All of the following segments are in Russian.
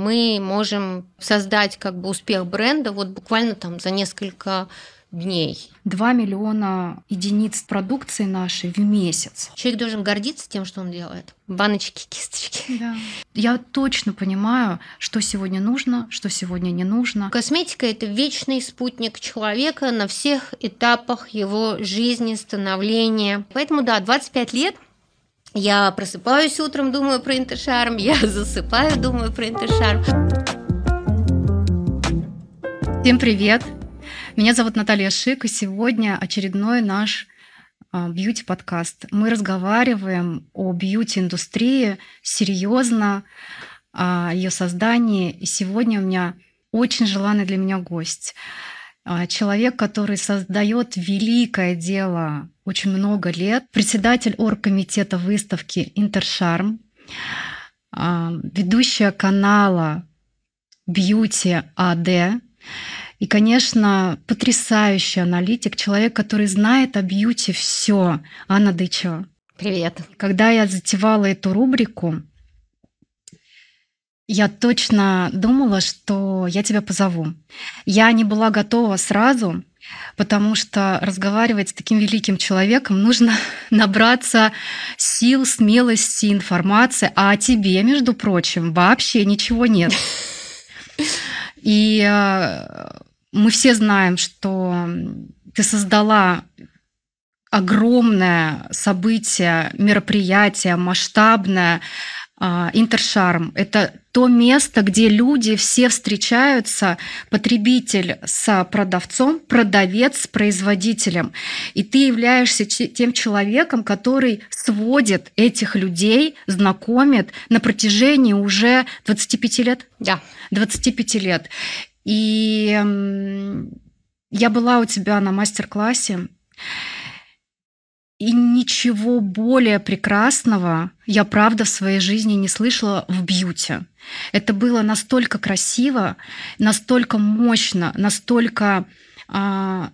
мы можем создать как бы успех бренда вот буквально там за несколько дней. 2 миллиона единиц продукции нашей в месяц. Человек должен гордиться тем, что он делает. Баночки, кисточки. Да. Я точно понимаю, что сегодня нужно, что сегодня не нужно. Косметика – это вечный спутник человека на всех этапах его жизни, становления. Поэтому, да, 25 лет я просыпаюсь утром, думаю про интершарм, я засыпаю, думаю про интершарм. Всем привет! Меня зовут Наталья Шик, и сегодня очередной наш а, бьюти-подкаст. Мы разговариваем о бьюти-индустрии серьезно, о ее создании. И сегодня у меня очень желанный для меня гость. А, человек, который создает великое дело очень много лет, председатель оргкомитета выставки «Интершарм», а, ведущая канала «Бьюти АД», и, конечно, потрясающий аналитик, человек, который знает о бьюти все. Анна Дычева. Привет. Когда я затевала эту рубрику, я точно думала, что я тебя позову. Я не была готова сразу, потому что разговаривать с таким великим человеком нужно набраться сил, смелости, информации, а о тебе, между прочим, вообще ничего нет. И э, мы все знаем, что ты создала огромное событие, мероприятие, масштабное, Интершарм – это то место, где люди все встречаются, потребитель с продавцом, продавец с производителем. И ты являешься тем человеком, который сводит этих людей, знакомит на протяжении уже 25 лет? Да. 25 лет. И я была у тебя на мастер-классе, и ничего более прекрасного я, правда, в своей жизни не слышала в бьюти. Это было настолько красиво, настолько мощно, настолько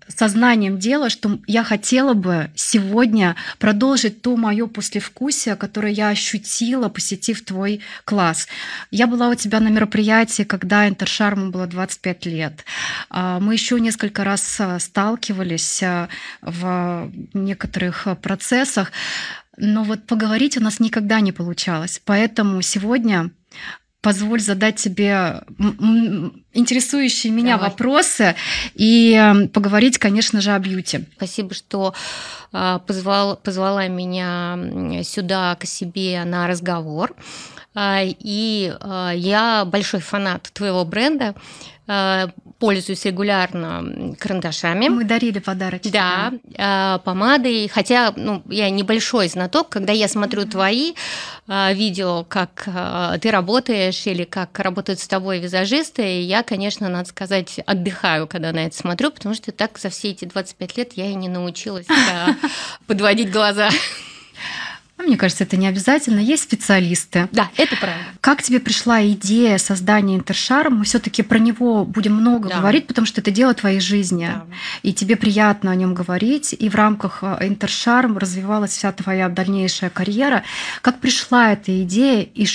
сознанием дела, что я хотела бы сегодня продолжить то мое послевкусие, которое я ощутила, посетив твой класс. Я была у тебя на мероприятии, когда Интершарму было 25 лет. А, мы еще несколько раз а, сталкивались в некоторых процессах, но вот поговорить у нас никогда не получалось. Поэтому сегодня позволь задать тебе интересующие меня Давай. вопросы и эм, поговорить, конечно же, о бьюти. Спасибо, что а, позвал, позвала меня сюда к себе на разговор. А, и а, я большой фанат твоего бренда пользуюсь регулярно карандашами. Мы дарили подарочки. Да, да. помадой. Хотя ну, я небольшой знаток, когда я смотрю mm-hmm. твои видео, как ты работаешь или как работают с тобой визажисты, я, конечно, надо сказать, отдыхаю, когда на это смотрю, потому что так за все эти 25 лет я и не научилась подводить глаза. Ну, мне кажется, это не обязательно. Есть специалисты. Да, это правда. Как тебе пришла идея создания Интершарм? Мы все-таки про него будем много да. говорить, потому что это дело твоей жизни. Да. И тебе приятно о нем говорить. И в рамках э, Интершарм развивалась вся твоя дальнейшая карьера. Как пришла эта идея и,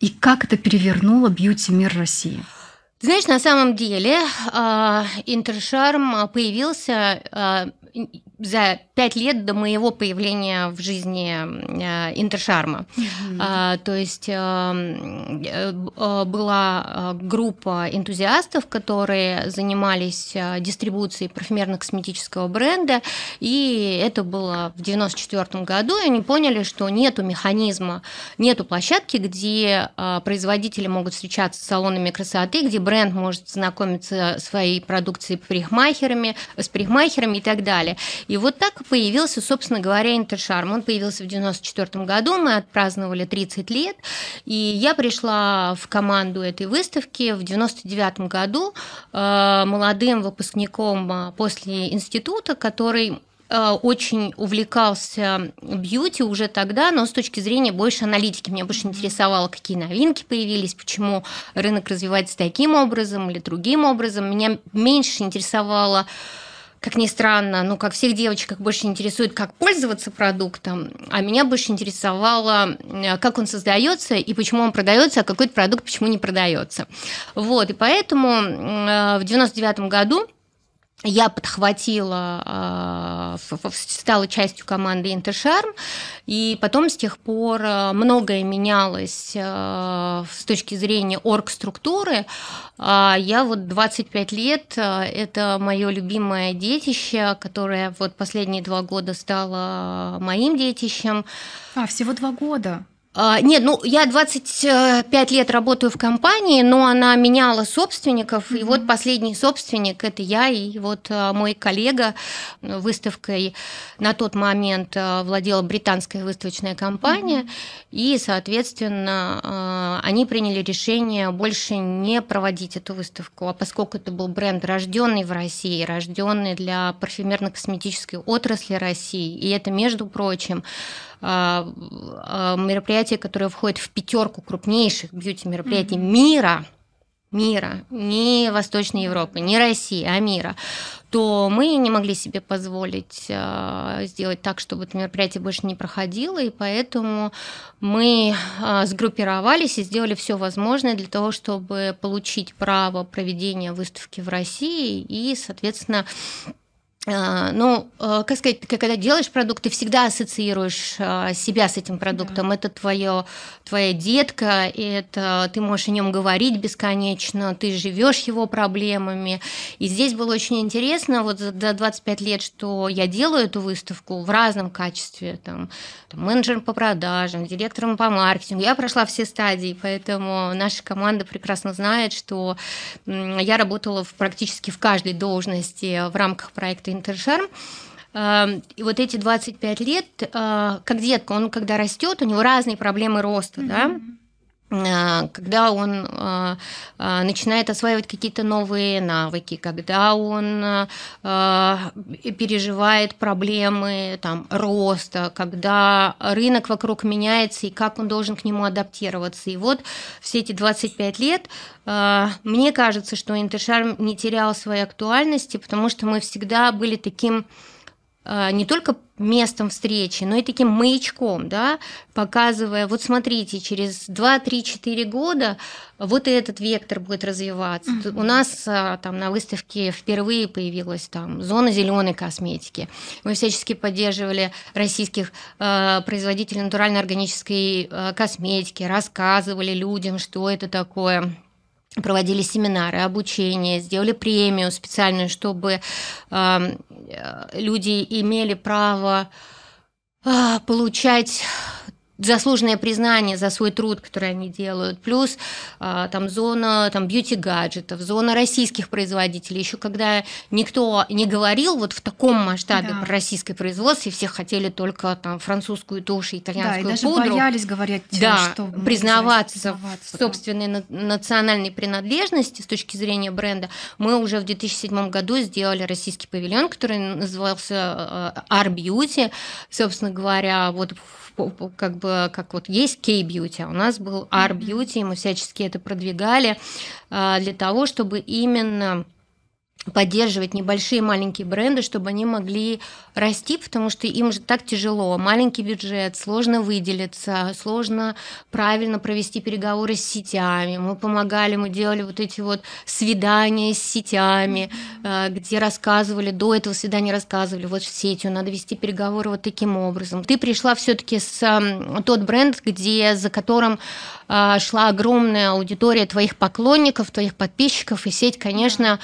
и как это перевернуло бьюти-мир России? Знаешь, на самом деле а, Интершарм появился а, за пять лет до моего появления в жизни э, Интершарма. Mm-hmm. А, то есть э, э, была группа энтузиастов, которые занимались дистрибуцией парфюмерно-косметического бренда, и это было в 1994 году, и они поняли, что нету механизма, нету площадки, где производители могут встречаться с салонами красоты, где бренд может знакомиться своей продукцией парикмахерами, с парикмахерами и так далее. И вот так появился, собственно говоря, Интершарм. Он появился в 1994 году, мы отпраздновали 30 лет, и я пришла в команду этой выставки в 1999 году э, молодым выпускником э, после института, который э, очень увлекался бьюти уже тогда, но с точки зрения больше аналитики. Меня больше интересовало, какие новинки появились, почему рынок развивается таким образом или другим образом. Меня меньше интересовало как ни странно, ну, как всех девочек больше интересует, как пользоваться продуктом, а меня больше интересовало, э, как он создается и почему он продается, а какой-то продукт почему не продается. Вот, и поэтому э, в 99 году я подхватила, а, стала частью команды Интершарм, и потом с тех пор а, многое менялось а, с точки зрения орг-структуры. Я вот 25 лет, это мое любимое детище, которое вот последние два года стало моим детищем. А, всего два года. А, нет, ну я 25 лет работаю в компании, но она меняла собственников, mm-hmm. и вот последний собственник это я и вот а, мой коллега выставкой на тот момент а, владела британская выставочная компания, mm-hmm. и, соответственно, они приняли решение больше не проводить эту выставку, а поскольку это был бренд рожденный в России, рожденный для парфюмерно-косметической отрасли России, и это, между прочим, мероприятие, которое входит в пятерку крупнейших бьюти-мероприятий mm-hmm. мира, мира, не Восточной Европы, не России, а мира, то мы не могли себе позволить а, сделать так, чтобы это мероприятие больше не проходило, и поэтому мы сгруппировались и сделали все возможное для того, чтобы получить право проведения выставки в России и, соответственно, а, ну, э, как сказать, когда делаешь продукт, ты всегда ассоциируешь а, себя с этим продуктом. Да. Это твое, твоя детка, это ты можешь о нем говорить бесконечно, ты живешь его проблемами. И здесь было очень интересно, вот за 25 лет, что я делаю эту выставку в разном качестве, там, там менеджером по продажам, директором по маркетингу. Я прошла все стадии, поэтому наша команда прекрасно знает, что я работала в, практически в каждой должности в рамках проекта Интершарм. Эм, и вот эти 25 лет, э, как детка, он когда растет, у него разные проблемы роста, mm-hmm. да, когда он э, начинает осваивать какие-то новые навыки, когда он переживает проблемы там, роста, когда рынок вокруг меняется и как он должен к нему адаптироваться. И вот все эти 25 лет мне кажется, что Интершарм не терял своей актуальности, потому что мы всегда были таким а, не только местом встречи, но и таким маячком, да, показывая, вот смотрите, через 2-3-4 года вот этот вектор будет развиваться. Mm-hmm. У нас а, там на выставке впервые появилась там зона зеленой косметики. Мы всячески поддерживали российских э, производителей натуральной органической э, косметики, рассказывали людям, что это такое проводили семинары, обучение, сделали премию специальную, чтобы э, люди имели право э, получать заслуженное признание за свой труд, который они делают, плюс а, там зона там бьюти-гаджетов, зона российских производителей. Еще когда никто не говорил вот в таком масштабе да. про российское производство, и все хотели только там французскую тушь итальянскую да, и даже пудру. боялись говорить, да, что признаваться в собственной да. национальной принадлежности с точки зрения бренда. Мы уже в 2007 году сделали российский павильон, который назывался Art Beauty, собственно говоря, вот как бы как вот есть K-beauty, а у нас был R-beauty, и мы всячески это продвигали а, для того, чтобы именно поддерживать небольшие маленькие бренды, чтобы они могли расти, потому что им же так тяжело. Маленький бюджет, сложно выделиться, сложно правильно провести переговоры с сетями. Мы помогали, мы делали вот эти вот свидания с сетями, э, где рассказывали, до этого свидания рассказывали, вот с сетью надо вести переговоры вот таким образом. Ты пришла все таки с тот бренд, где, за которым э, шла огромная аудитория твоих поклонников, твоих подписчиков, и сеть, конечно,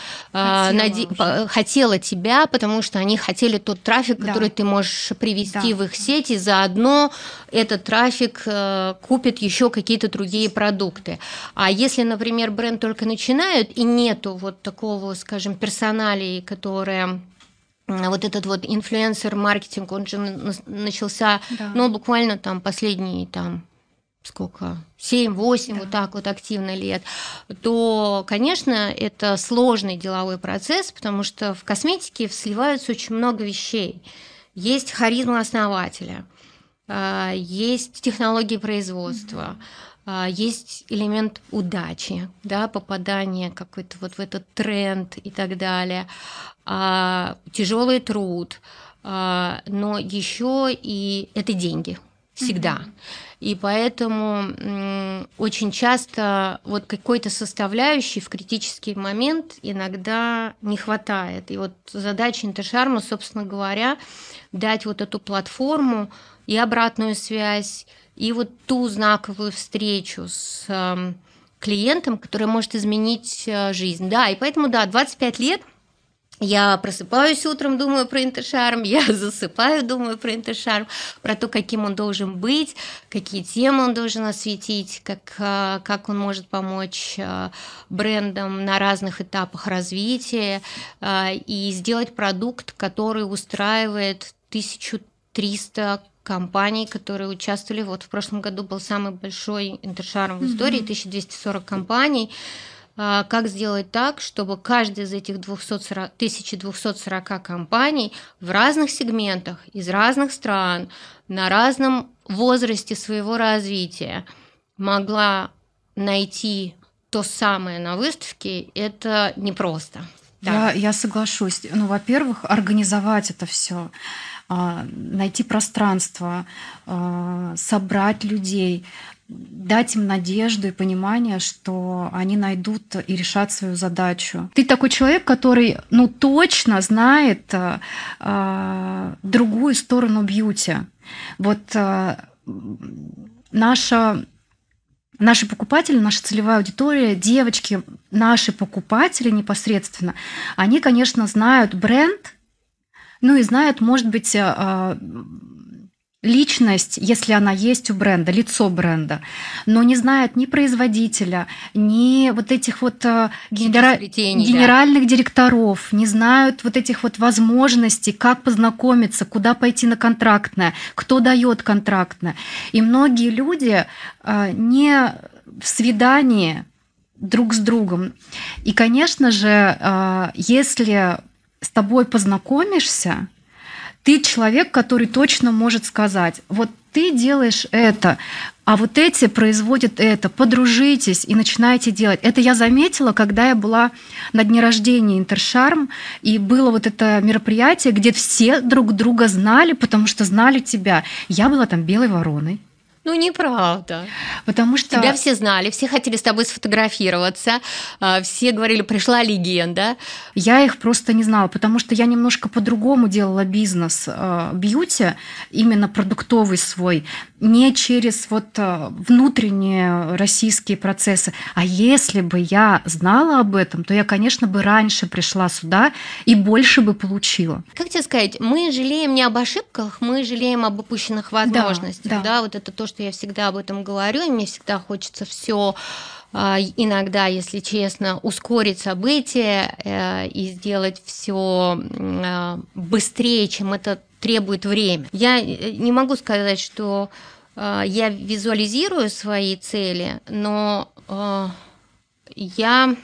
хотела, наде... хотела тебя, потому что они хотели тот трафик, да. который ты можешь привести да. в их сети, заодно этот трафик э, купит еще какие-то другие продукты. А если, например, бренд только начинают и нету вот такого, скажем, персоналии, которые вот этот вот инфлюенсер-маркетинг, он же начался, да. ну, буквально там последние там сколько, 7-8 да. вот так вот активно лет, то, конечно, это сложный деловой процесс, потому что в косметике сливаются очень много вещей. Есть харизма основателя, а, есть технологии производства, а, есть элемент удачи, да, попадания какой-то вот в этот тренд и так далее, а, тяжелый труд, но еще и это деньги всегда. Mm-hmm. И поэтому очень часто вот какой-то составляющей в критический момент иногда не хватает. И вот задача Интершарма, собственно говоря, дать вот эту платформу и обратную связь, и вот ту знаковую встречу с эм, клиентом, которая может изменить э, жизнь. Да, и поэтому, да, 25 лет – я просыпаюсь утром, думаю про интершарм, я засыпаю, думаю про интершарм, про то, каким он должен быть, какие темы он должен осветить, как, а, как он может помочь а, брендам на разных этапах развития а, и сделать продукт, который устраивает 1300 компаний, которые участвовали. Вот в прошлом году был самый большой интершарм в истории, 1240 компаний. А, как сделать так, чтобы каждая из этих 240, 1240 компаний в разных сегментах, из разных стран, на разном возрасте своего развития могла найти то самое на выставке, это непросто. Да. Я, я соглашусь. Ну, во-первых, организовать это все, а, найти пространство, а, собрать людей, дать им надежду и понимание, что они найдут и решат свою задачу. Ты такой человек, который, ну, точно знает э, другую сторону бьюти. Вот э, наша наши покупатели, наша целевая аудитория, девочки, наши покупатели непосредственно, они, конечно, знают бренд, ну и знают, может быть, личность, если она есть у бренда, лицо бренда, но не знает ни производителя, ни вот этих вот э, генера... генеральных да. директоров, не знают вот этих вот возможностей, как познакомиться, куда пойти на контрактное, кто дает контрактное. И многие люди э, не в свидании друг с другом. И, конечно же, э, если с тобой познакомишься, ты человек, который точно может сказать, вот ты делаешь это, а вот эти производят это, подружитесь и начинаете делать. Это я заметила, когда я была на дне рождения Интершарм, и было вот это мероприятие, где все друг друга знали, потому что знали тебя. Я была там белой вороной. Ну, неправда. Потому что... Тебя все знали, все хотели с тобой сфотографироваться, а, все говорили, пришла легенда. Я их просто не знала, потому что я немножко по-другому делала бизнес а, бьюти, именно продуктовый свой, не через вот а, внутренние российские процессы. А если бы я знала об этом, то я, конечно, бы раньше пришла сюда и больше бы получила. Как тебе сказать, мы жалеем не об ошибках, мы жалеем об упущенных возможностях. Да, да. да вот это то, что я всегда об этом говорю, и мне всегда хочется все а, иногда, если честно, ускорить события э, и сделать все а, быстрее, чем это требует время. Я э, не могу сказать, что а, я визуализирую свои цели, но я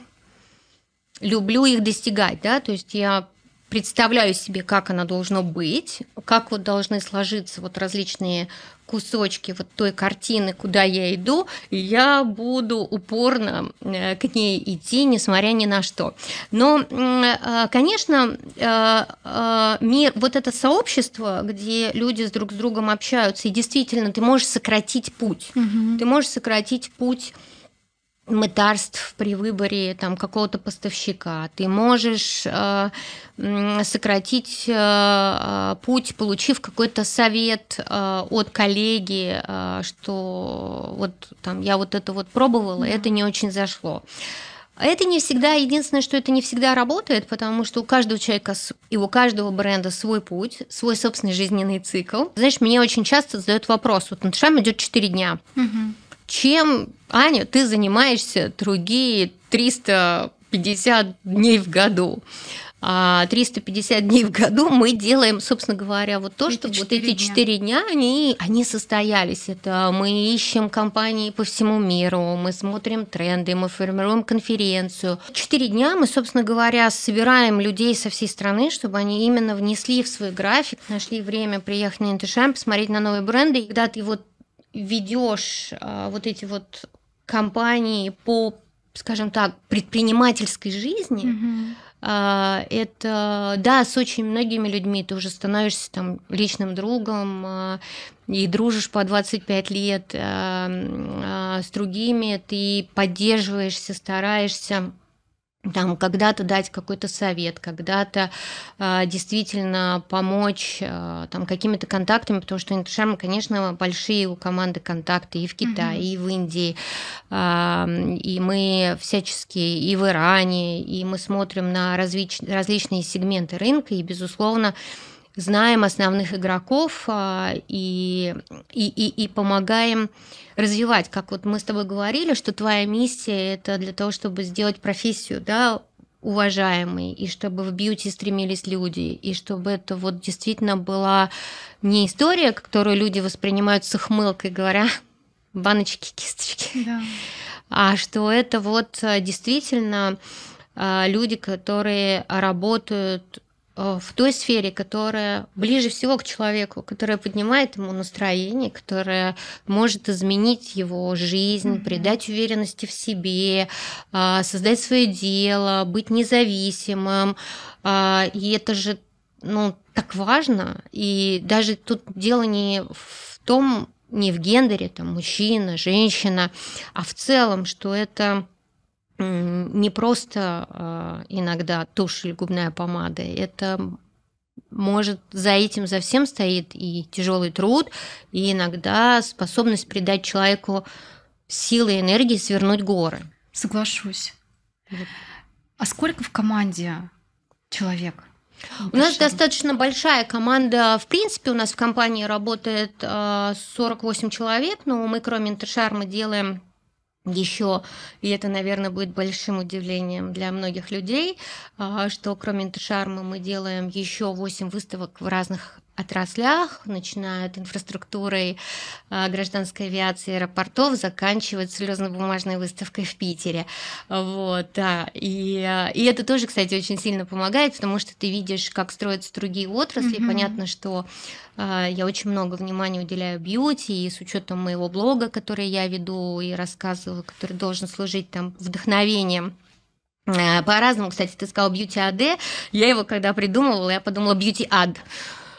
люблю их достигать, да, то есть я представляю себе, как оно должно быть, как вот должны сложиться вот различные кусочки вот той картины, куда я иду, и я буду упорно э, к ней идти, несмотря ни на что. Но, э, конечно, э, мир, вот это сообщество, где люди с друг с другом общаются, и действительно ты можешь сократить путь, угу. ты можешь сократить путь мытарств при выборе там какого-то поставщика. Ты можешь э, сократить э, э, путь, получив какой-то совет э, от коллеги, э, что вот там я вот это вот пробовала, да. это не очень зашло. Это не всегда, единственное, что это не всегда работает, потому что у каждого человека и у каждого бренда свой путь, свой собственный жизненный цикл. Знаешь, мне очень часто задают вопрос, вот на Тшам идет 4 дня. Угу чем, Аня, ты занимаешься другие 350 дней в году? А 350 дней в году мы делаем, собственно говоря, вот то, что вот эти 4 дня, они, они состоялись. Это мы ищем компании по всему миру, мы смотрим тренды, мы формируем конференцию. 4 дня мы, собственно говоря, собираем людей со всей страны, чтобы они именно внесли в свой график, нашли время приехать на Интершайм, посмотреть на новые бренды. И когда ты вот ведешь а, вот эти вот компании по, скажем так, предпринимательской жизни. Mm-hmm. Это, да, с очень многими людьми ты уже становишься там личным другом а, и дружишь по 25 лет. А, с другими ты поддерживаешься, стараешься там когда-то дать какой-то совет, когда-то э, действительно помочь э, там какими-то контактами, потому что Интершарм, конечно, большие у команды контакты и в Китае, mm-hmm. и в Индии, э, и мы всячески и в Иране, и мы смотрим на различ, различные сегменты рынка, и безусловно знаем основных игроков э, и, и, и, и помогаем развивать, как вот мы с тобой говорили, что твоя миссия это для того, чтобы сделать профессию, да, уважаемой, и чтобы в бьюти стремились люди, и чтобы это вот действительно была не история, которую люди воспринимают с ухмылкой, говоря баночки, кисточки, да. а что это вот э, действительно э, люди, которые работают в той сфере, которая ближе всего к человеку, которая поднимает ему настроение, которая может изменить его жизнь, mm-hmm. придать уверенности в себе, а, создать свое дело, быть независимым. А, и это же ну, так важно. И даже тут дело не в том, не в гендере, там, мужчина, женщина, а в целом, что это не просто а, иногда тушь или губная помада, это может за этим за всем стоит и тяжелый труд, и иногда способность придать человеку силы и энергии свернуть горы. Соглашусь. Вот. А сколько в команде человек? У нас достаточно большая команда. В принципе, у нас в компании работает 48 а, человек, но мы, кроме Интершарма, делаем еще, и это, наверное, будет большим удивлением для многих людей, а, что кроме Интершарма мы делаем еще 8 выставок в разных отраслях, начиная от инфраструктуры а, гражданской авиации аэропортов, заканчивая слезно-бумажной выставкой в Питере. Вот, да. И, а, и это тоже, кстати, очень сильно помогает, потому что ты видишь, как строятся другие отрасли. Mm-hmm. Понятно, что а, я очень много внимания уделяю бьюти, и с учетом моего блога, который я веду и рассказываю, который должен служить там вдохновением по-разному, кстати, ты сказал beauty AD. Я его когда придумывала, я подумала beauty ad.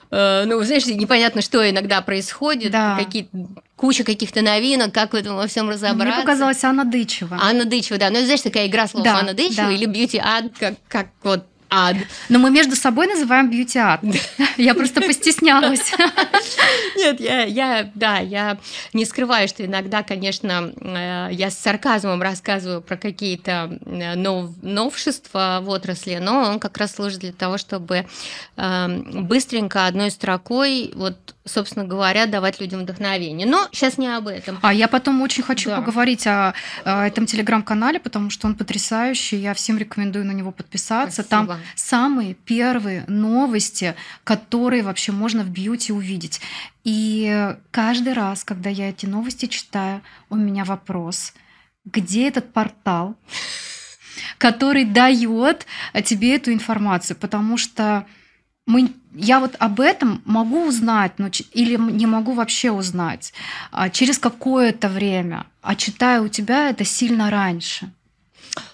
Э, ну, знаешь, непонятно, что иногда происходит, да. какие куча каких-то новинок, как в этом во всем разобраться. Мне показалось Анна Дычева. Анна Дычева, да. Ну, знаешь, такая игра слов да, Анна Дычева да. или Beauty Ad, как, как вот ад. Но мы между собой называем бьюти ад. Я просто постеснялась. Нет, я, я, да, я не скрываю, что иногда, конечно, э, я с сарказмом рассказываю про какие-то э, нов, новшества в отрасли, но он как раз служит для того, чтобы эм, быстренько одной строкой вот собственно говоря, давать людям вдохновение. Но сейчас не об этом. А я потом очень хочу да. поговорить о, о этом телеграм-канале, потому что он потрясающий. Я всем рекомендую на него подписаться. Спасибо. Там самые первые новости, которые вообще можно в бьюти увидеть. И каждый раз, когда я эти новости читаю, у меня вопрос, где этот портал, который дает тебе эту информацию, потому что мы, я вот об этом могу узнать, но, или не могу вообще узнать а, через какое-то время, а читаю у тебя это сильно раньше.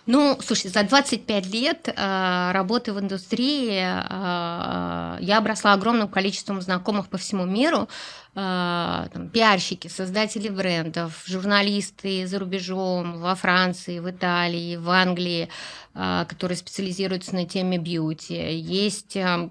Ну, слушай, за 25 лет э, работы в индустрии э, я обросла огромным количеством знакомых по всему миру, э, там, пиарщики, создатели брендов, журналисты за рубежом, во Франции, в Италии, в Англии, э, которые специализируются на теме бьюти. Есть э,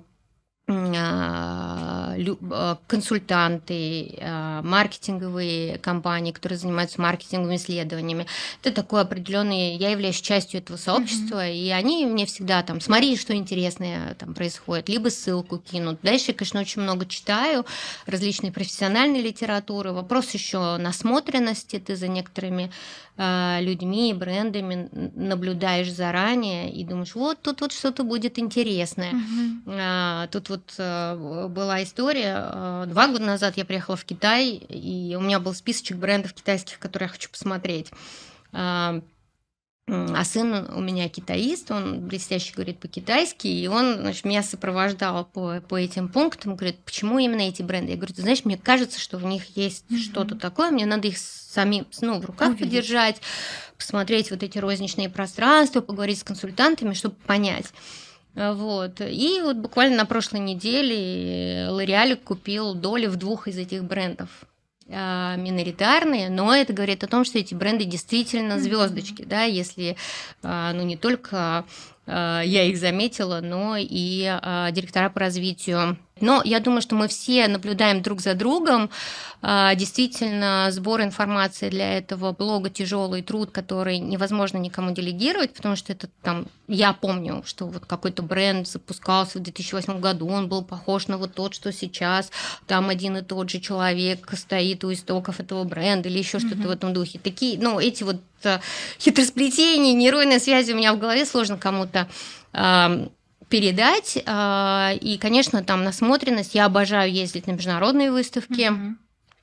консультанты, а, маркетинговые компании, которые занимаются маркетинговыми исследованиями. Это такой определенный, я являюсь частью этого сообщества, mm-hmm. и они мне всегда там, смотри, что интересное там происходит, либо ссылку кинут. Дальше я, конечно, очень много читаю различной профессиональной литературы. Вопрос еще насмотренности, ты за некоторыми людьми и брендами наблюдаешь заранее и думаешь, вот тут вот что-то будет интересное. Mm-hmm. Тут вот э, была история. Э, два года назад я приехала в Китай, и у меня был списочек брендов китайских, которые я хочу посмотреть. Э, а сын у меня китаист, он блестяще говорит по-китайски, и он значит, меня сопровождал по, по этим пунктам, говорит, почему именно эти бренды? Я говорю, ты знаешь, мне кажется, что в них есть mm-hmm. что-то такое, мне надо их самим ну, в руках Увидеть. подержать, посмотреть вот эти розничные пространства, поговорить с консультантами, чтобы понять. Вот. И вот буквально на прошлой неделе Лореалик купил доли в двух из этих брендов. А, миноритарные, но это говорит о том, что эти бренды действительно звездочки, да, если а, ну не только а, я их заметила, но и директора по развитию но я думаю, что мы все наблюдаем друг за другом. А, действительно, сбор информации для этого блога тяжелый труд, который невозможно никому делегировать, потому что это там, я помню, что вот какой-то бренд запускался в 2008 году, он был похож на вот тот, что сейчас, там один и тот же человек стоит у истоков этого бренда или еще что-то mm-hmm. в этом духе. Такие, ну, эти вот а, хитросплетения, нейронные связи у меня в голове сложно кому-то передать. А, и, конечно, там насмотренность. Я обожаю ездить на международные выставки. Mm-hmm.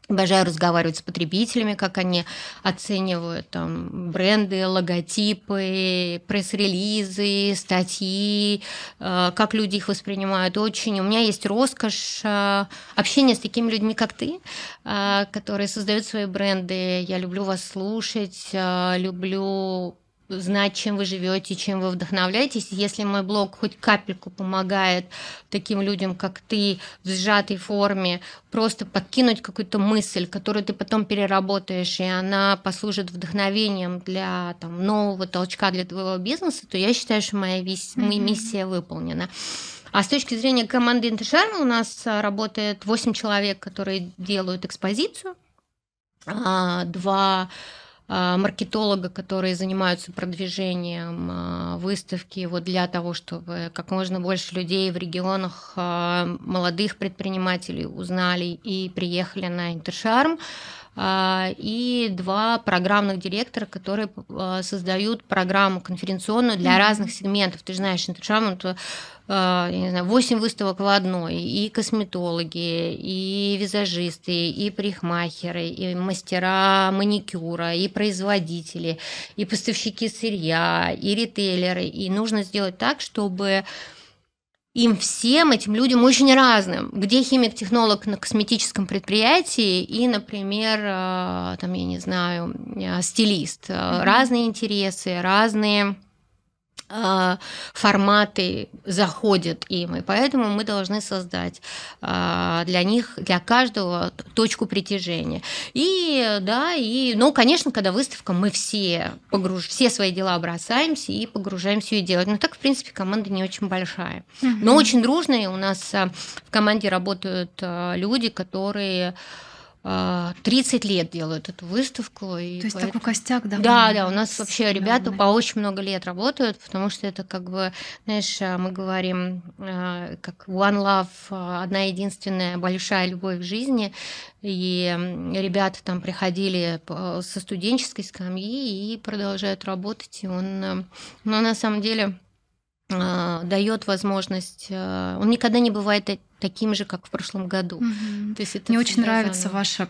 Обожаю разговаривать с потребителями, как они оценивают там, бренды, логотипы, пресс-релизы, статьи, а, как люди их воспринимают. Очень у меня есть роскошь а, общения с такими людьми, как ты, которые создают свои бренды. Я люблю вас слушать, люблю знать, чем вы живете, чем вы вдохновляетесь. Если мой блог хоть капельку помогает таким людям, как ты, в сжатой форме, просто подкинуть какую-то мысль, которую ты потом переработаешь, и она послужит вдохновением для там, нового толчка для твоего бизнеса, то я считаю, что моя миссия выполнена. А с точки зрения команды Интершарма у нас работает 8 человек, которые делают экспозицию, а, два а, маркетолога, которые занимаются продвижением а, выставки вот для того, чтобы как можно больше людей в регионах, а, молодых предпринимателей узнали и приехали на Интершарм и два программных директора, которые создают программу конференционную для разных сегментов. Ты же знаешь, Интершарм это я не знаю, 8 выставок в одной, и косметологи, и визажисты, и парикмахеры, и мастера маникюра, и производители, и поставщики сырья, и ритейлеры. И нужно сделать так, чтобы им всем, этим людям очень разным. Где химик-технолог на косметическом предприятии и, например, э, там, я не знаю, э, стилист. Mm-hmm. Разные интересы, разные форматы заходят им, и поэтому мы должны создать а, для них, для каждого точку притяжения. И да, и, ну, конечно, когда выставка, мы все погруж, все свои дела бросаемся и погружаемся ее делать. Но так, в принципе, команда не очень большая, но очень дружные. У нас а, в команде работают люди, которые 30 лет делают эту выставку. И То есть поэтому... такой костяк, да? Да, да, у нас вообще ребята по очень много лет работают, потому что это как бы, знаешь, а, мы говорим, а, как one love, а, одна единственная большая любовь в жизни, и ребята там приходили со студенческой скамьи и продолжают работать, и он, но ну, на самом деле дает возможность, он никогда не бывает таким же, как в прошлом году. Угу. То есть это Мне очень нравится заново. ваша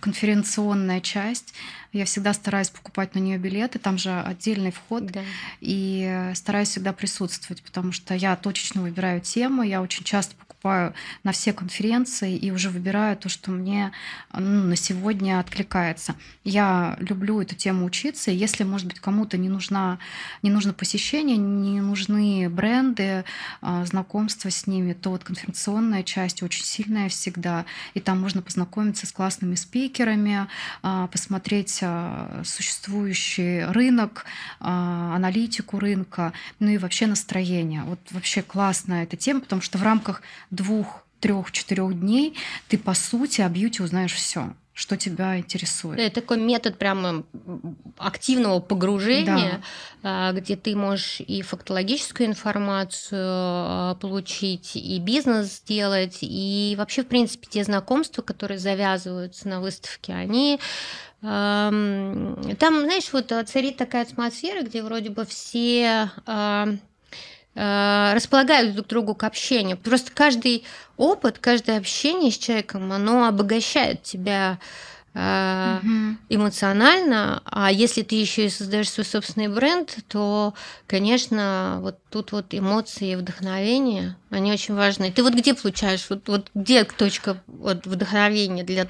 конференционная часть. Я всегда стараюсь покупать на нее билеты, там же отдельный вход, да. и стараюсь всегда присутствовать, потому что я точечно выбираю тему, я очень часто покупаю на все конференции и уже выбираю то, что мне ну, на сегодня откликается. Я люблю эту тему учиться, и если, может быть, кому-то не, нужна, не нужно посещение, не нужны бренды, а, знакомства с ними, то вот конференционная часть очень сильная всегда, и там можно познакомиться с классными спикерами, а, посмотреть а, существующий рынок, аналитику рынка, ну и вообще настроение. Вот вообще классная эта тема, потому что в рамках двух, трех, четырех дней ты по сути о бьюти узнаешь все что тебя интересует. Это такой метод прямо активного погружения, да. где ты можешь и фактологическую информацию а, получить, и бизнес сделать, и вообще, в принципе, те знакомства, которые завязываются на выставке, они там, знаешь, вот царит такая атмосфера, где вроде бы все а, располагают друг к другу к общению. Просто каждый опыт, каждое общение с человеком, оно обогащает тебя угу. эмоционально, а если ты еще и создаешь свой собственный бренд, то, конечно, вот тут вот эмоции и вдохновение, они очень важны. Ты вот где получаешь, вот, вот где точка вот, вдохновения для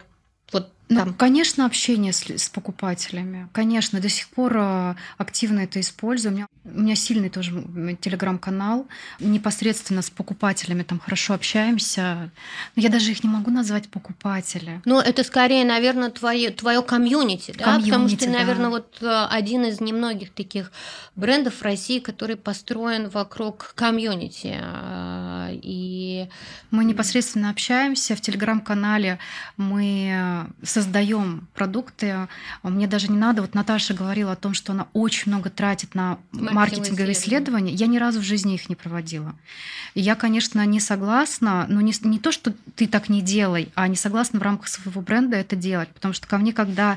вот ну, там. конечно, общение с, с покупателями. Конечно, до сих пор э, активно это использую. У меня, у меня сильный тоже телеграм-канал. Непосредственно с покупателями там хорошо общаемся. Но я даже их не могу назвать покупатели. Ну, это скорее, наверное, твое, твое комьюнити, да? Комьюнити, Потому что ты, да. наверное, вот э, один из немногих таких брендов в России, который построен вокруг комьюнити. Э, и мы непосредственно общаемся в телеграм-канале. Мы создаем продукты. Мне даже не надо. Вот Наташа говорила о том, что она очень много тратит на маркетинговые исследования. Я ни разу в жизни их не проводила. И я, конечно, не согласна, но не, не то, что ты так не делай, а не согласна в рамках своего бренда это делать. Потому что ко мне, когда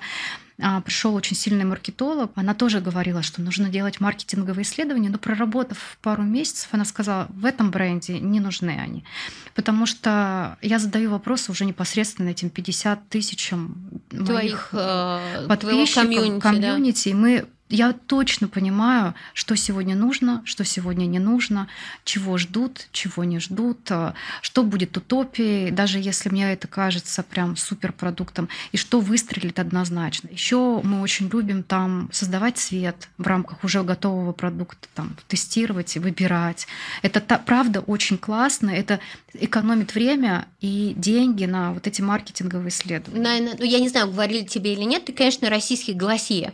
пришел очень сильный маркетолог, она тоже говорила, что нужно делать маркетинговые исследования, но проработав пару месяцев, она сказала, в этом бренде не нужны они. Потому что я задаю вопросы уже непосредственно этим 50 тысячам моих Твоих, э, подписчиков, комьюнити, комьюнити да? и мы я точно понимаю, что сегодня нужно, что сегодня не нужно, чего ждут, чего не ждут, э, что будет утопией, даже если мне это кажется прям суперпродуктом, и что выстрелит однозначно. Еще мы очень любим там создавать цвет в рамках уже готового продукта, там тестировать, выбирать. Это правда очень классно, это экономит время и деньги на вот эти маркетинговые исследования. Наверное, ну, я не знаю, говорили тебе или нет, ты, конечно, российский гласия.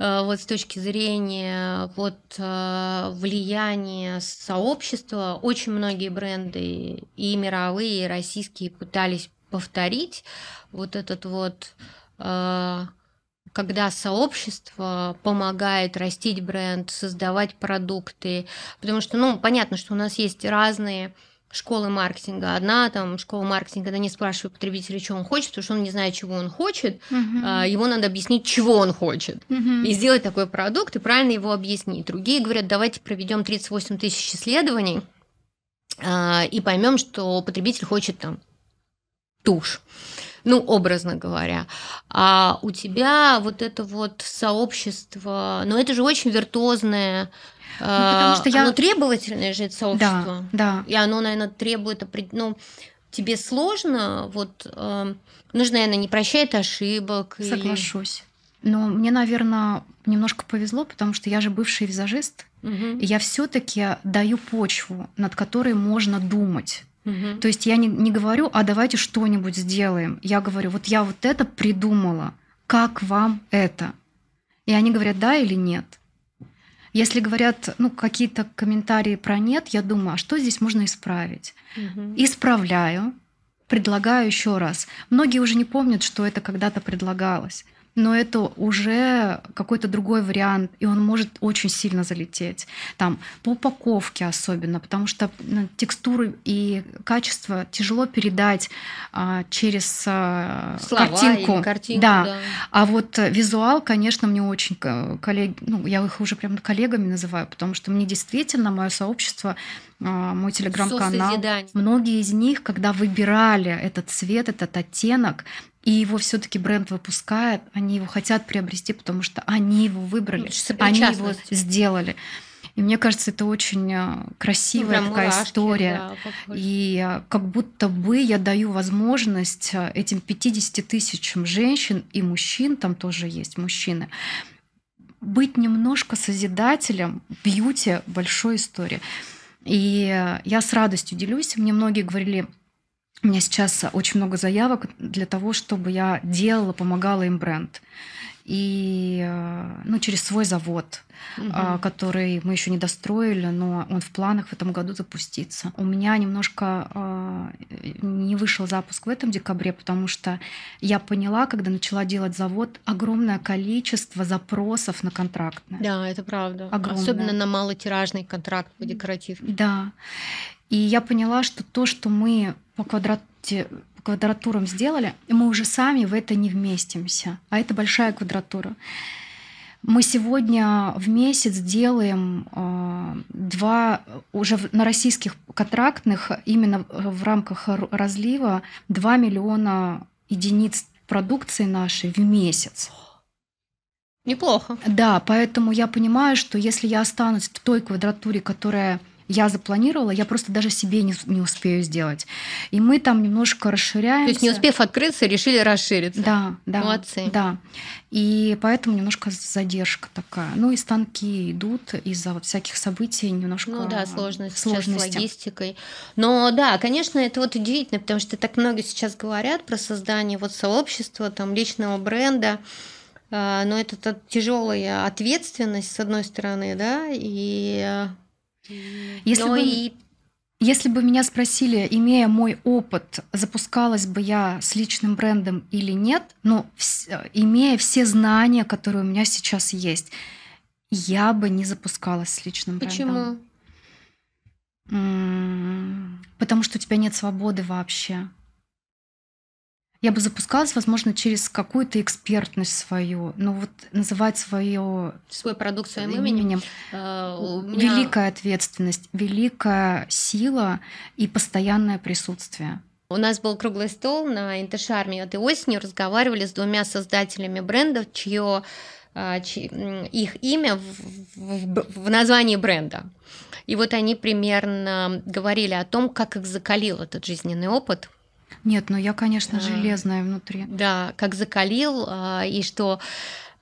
Э, вот с точки зрения вот э, влияния сообщества, очень многие бренды и мировые, и российские пытались повторить вот этот вот э, когда сообщество помогает растить бренд, создавать продукты, потому что, ну, понятно, что у нас есть разные школы маркетинга. Одна там школа маркетинга, когда не спрашивает потребителя, что он хочет, потому что он не знает, чего он хочет. Uh-huh. Его надо объяснить, чего он хочет. Uh-huh. И сделать такой продукт и правильно его объяснить. Другие говорят, давайте проведем 38 тысяч исследований а, и поймем, что потребитель хочет там тушь. Ну, образно говоря. А у тебя вот это вот сообщество, ну это же очень виртуозное ну, потому что я... Оно требовательное же это сообщество. Да, да. И оно, наверное, требует... Ну, тебе сложно, вот... Э, нужно, наверное, не прощает ошибок. Соглашусь. Или... Но мне, наверное, немножко повезло, потому что я же бывший визажист, угу. и я все-таки даю почву, над которой можно думать. Угу. То есть я не, не говорю, а давайте что-нибудь сделаем. Я говорю, вот я вот это придумала, как вам это? И они говорят, да или нет. Если говорят ну, какие-то комментарии про нет, я думаю, а что здесь можно исправить? Угу. Исправляю, предлагаю еще раз. Многие уже не помнят, что это когда-то предлагалось но это уже какой-то другой вариант, и он может очень сильно залететь. Там по упаковке особенно, потому что текстуры и качество тяжело передать а, через а, Слова картинку. картинку да. да. А вот визуал, конечно, мне очень коллеги, ну я их уже прям коллегами называю, потому что мне действительно мое сообщество а, мой телеграм-канал. Многие из них, когда выбирали этот цвет, этот оттенок, и его все-таки бренд выпускает, они его хотят приобрести, потому что они его выбрали, они его сделали. И мне кажется, это очень а, красивая ну, такая мурашки, история. Да, и а, как будто бы я даю возможность этим 50 тысячам женщин и мужчин, там тоже есть мужчины, быть немножко созидателем бьюти большой истории. И я с радостью делюсь. Мне многие говорили, у меня сейчас очень много заявок для того, чтобы я делала, помогала им бренд. И ну, через свой завод, угу. который мы еще не достроили, но он в планах в этом году запуститься. У меня немножко а, не вышел запуск в этом декабре, потому что я поняла, когда начала делать завод, огромное количество запросов на контрактное. Да, это правда. Огромное. Особенно на малотиражный контракт по декоратив. Да. И я поняла, что то, что мы по квадрате по квадратурам сделали, мы уже сами в это не вместимся. А это большая квадратура. Мы сегодня в месяц делаем э, два, уже на российских контрактных, именно в рамках разлива, 2 миллиона единиц продукции нашей в месяц. Неплохо. Да, поэтому я понимаю, что если я останусь в той квадратуре, которая я запланировала, я просто даже себе не, не успею сделать. И мы там немножко расширяемся. То есть не успев открыться, решили расшириться. Да, да. Молодцы. Да. И поэтому немножко задержка такая. Ну и станки идут из-за вот всяких событий немножко Ну да, сложность сложности. с логистикой. Но да, конечно, это вот удивительно, потому что так много сейчас говорят про создание вот сообщества, там личного бренда. А, но это тяжелая ответственность, с одной стороны, да, и если но бы, и если бы меня спросили, имея мой опыт, запускалась бы я с личным брендом или нет, но имея все знания, которые у меня сейчас есть, я бы не запускалась с личным почему? брендом. М, Потому что у тебя нет свободы вообще. Я бы запускалась, возможно, через какую-то экспертность свою, но вот называть свое Свой продукт своим именем. именем у меня- великая ответственность, великая сила и постоянное присутствие. У нас был круглый стол на Интершарме этой осенью, разговаривали с двумя создателями брендов, чье м, их имя в, в- в названии бренда. И вот они примерно говорили о том, как их закалил этот жизненный опыт. Нет, ну я, конечно, А. железная внутри. Да, как закалил, а, и что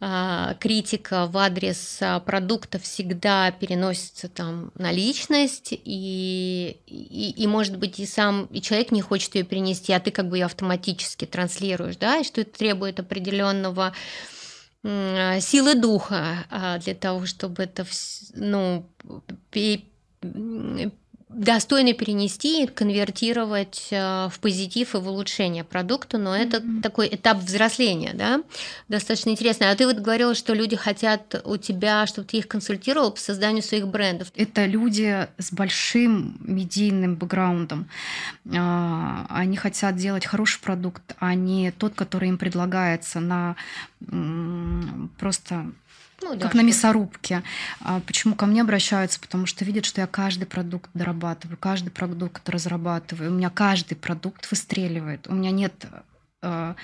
а, критика в адрес продукта всегда переносится там на личность, и, и, и, может быть, и сам и человек не хочет ее перенести, а ты как бы ее автоматически транслируешь, да, и что это требует определенного силы духа для того, чтобы это ну, достойно перенести и конвертировать а, в позитив и в улучшение продукта, но это Мгм. такой этап взросления, да, достаточно интересно. А ты вот говорила, что люди хотят у тебя, чтобы ты их консультировал по созданию своих брендов. Это люди с большим медийным бэкграундом. А, Они хотят делать хороший продукт, а не тот, который им предлагается на просто Ну, да, как на мясорубке. А Почему ко мне обращаются? Потому что видят, что я каждый продукт дорабатываю, каждый продукт разрабатываю. У меня каждый продукт выстреливает. У меня нет э,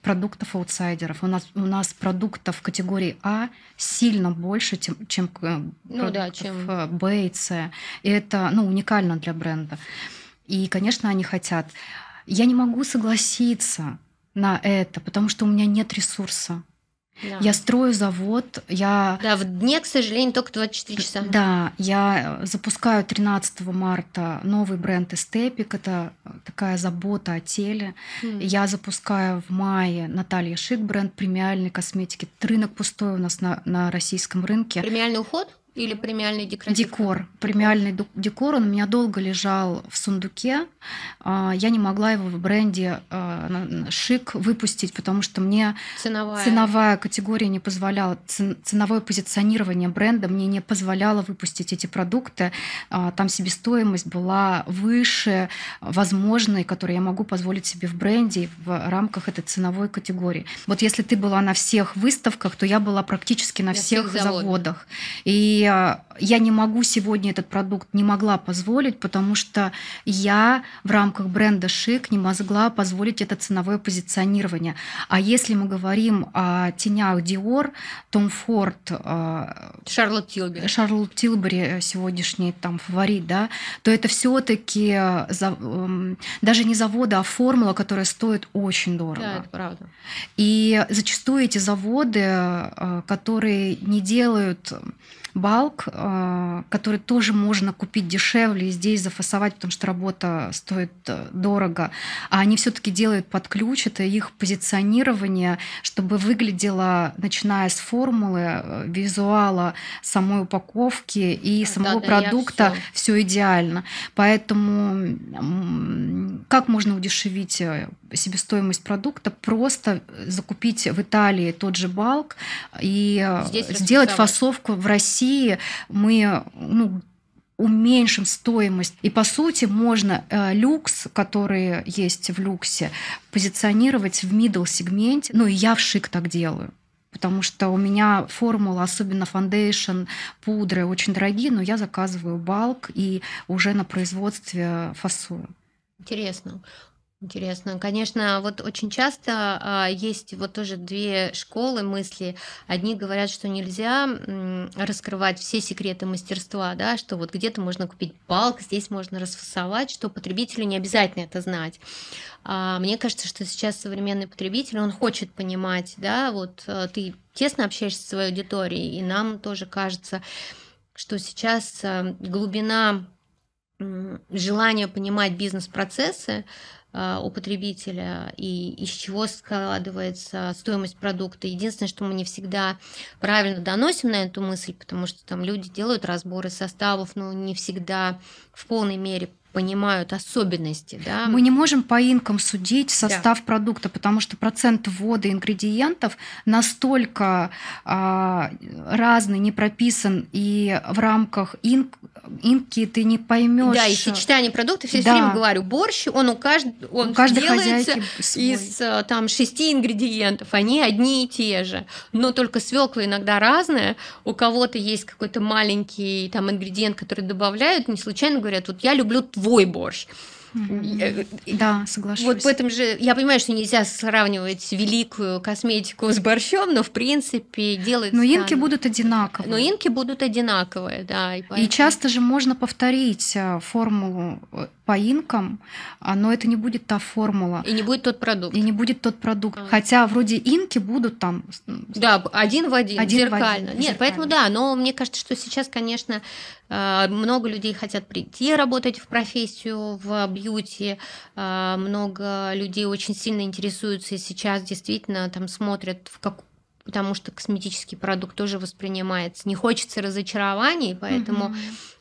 продуктов аутсайдеров. У нас, у нас продуктов категории А сильно больше, чем, чем э, Ну да, чем- э, Б и С. И это ну, уникально для бренда. И, конечно, они хотят. Я не могу согласиться на это, потому что у меня нет ресурса. Да. Я строю завод, я Да, в дне, к сожалению, только 24 часа. да, я э, запускаю 13 марта новый бренд Эстепик. Это э, такая забота о теле. М. Я запускаю в мае Наталья Шик бренд премиальной косметики. Рынок пустой у нас на, на российском рынке. Премиальный уход или премиальный декоратив? Декор, премиальный декор, он у меня долго лежал в сундуке. А, Я не могла его в бренде а, Шик выпустить, потому что мне Ценовая. Ценовая категория не позволяла, цен- ценовое позиционирование бренда мне не позволяло выпустить эти продукты. А, Там себестоимость была выше возможной, которую я могу позволить себе в бренде в рамках этой ценовой категории. Вот если ты была на всех выставках, то я была практически на, На всех всех, заводах. заводах. И я не могу сегодня этот продукт, не могла позволить, потому что я в рамках бренда Шик не могла позволить это ценовое позиционирование. А если мы говорим о тенях Dior, Том Форд, а, Шарлотт Тилби. Шарлотт Тилбери э, сегодняшний там фаворит, да, то это все-таки даже не заводы, а формула, которая стоит очень дорого. Да, это правда. И зачастую эти заводы, э, которые не делают балк, э, который тоже можно купить дешевле и здесь зафасовать, потому что работа стоит э, дорого, а они все-таки делают под ключ, это их позиционирование, чтобы выглядело, начиная с формулы, э, визуала самой упаковки и Да, самого да, я продукта все идеально. Поэтому как можно удешевить себестоимость продукта? Просто закупить в Италии тот же балк и Здесь сделать фасовку в России. Мы ну, уменьшим стоимость. И по сути можно э, люкс, который есть в люксе, позиционировать в middle сегменте. Ну и я в шик так делаю. Потому что у меня формула, особенно фондейшн, пудры очень дорогие, но я заказываю балк и уже на производстве фасую. Интересно. Интересно. Конечно, вот очень часто а, есть вот тоже две школы мысли. Одни говорят, что нельзя раскрывать все секреты мастерства, да, что вот где-то можно купить балк, здесь можно расфасовать, что потребителю не обязательно это знать. А, мне кажется, что сейчас современный потребитель, он хочет понимать, да, вот а, ты тесно общаешься со своей аудиторией, и нам тоже кажется, что сейчас а, глубина желания понимать бизнес-процессы у потребителя и из чего складывается стоимость продукта. Единственное, что мы не всегда правильно доносим на эту мысль, потому что там люди делают разборы составов, но не всегда в полной мере понимают особенности. Да? Мы не можем по инкам судить состав да. продукта, потому что процент ввода ингредиентов настолько а, разный, не прописан, и в рамках инк, инки ты не поймешь. Да, и сочетание продуктов, я да. все время говорю, борщ, он у, кажд... он у каждой делается из э, там шести ингредиентов, они одни и те же, но только свекла иногда разная, у кого-то есть какой-то маленький там ингредиент, который добавляют, не случайно говорят, вот я люблю твой борщ. Да, соглашусь. Вот в этом же, я понимаю, что нельзя сравнивать великую косметику с борщом, но в принципе делать. Но инки будут одинаковые. Но инки будут одинаковые, да. И, поэтому... и часто же можно повторить э, формулу э, по инкам, а, но это не будет та формула. И не будет тот продукт. И не будет тот продукт. А. Хотя вроде инки будут там... Да, один в один, один зеркально. В один, Нет, зеркально. поэтому да, но мне кажется, что сейчас, конечно, э, много людей хотят прийти работать в профессию, в бьюти, э, много людей очень сильно интересуются и сейчас действительно там смотрят в какую потому что косметический продукт тоже воспринимается. Не хочется разочарований, поэтому угу.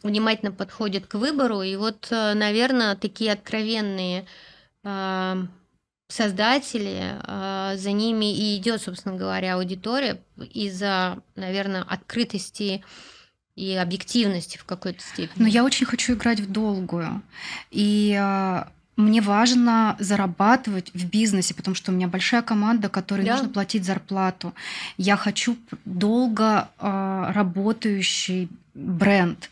внимательно подходит к выбору. И вот, э, наверное, такие откровенные э, создатели, э, за ними и идет, собственно говоря, аудитория из-за, наверное, открытости и объективности в какой-то степени. Но я очень хочу играть в долгую. И мне важно зарабатывать в бизнесе, потому что у меня большая команда, которой да. нужно платить зарплату. Я хочу долго э, работающий бренд.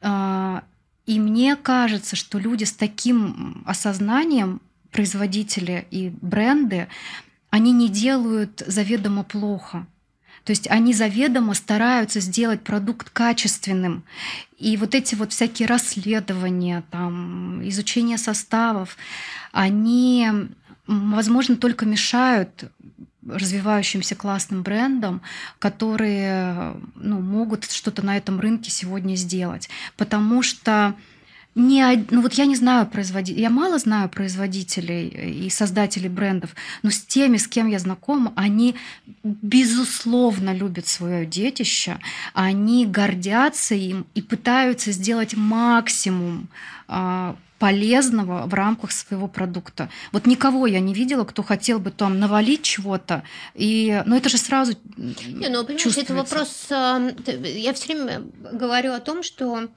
Э, и мне кажется, что люди с таким осознанием, производители и бренды, они не делают заведомо плохо. То есть они заведомо стараются сделать продукт качественным. И вот эти вот всякие расследования, там, изучение составов, они, возможно, только мешают развивающимся классным брендам, которые ну, могут что-то на этом рынке сегодня сделать. Потому что не, ну вот я не знаю производителей, я мало знаю производителей и создателей брендов, но с теми, с кем я знакома, они безусловно любят свое детище, они гордятся им и пытаются сделать максимум а, полезного в рамках своего продукта. Вот никого я не видела, кто хотел бы там навалить чего-то. И, но ну, это же сразу не, ну, понимаешь, это вопрос... А, я все время говорю о том, что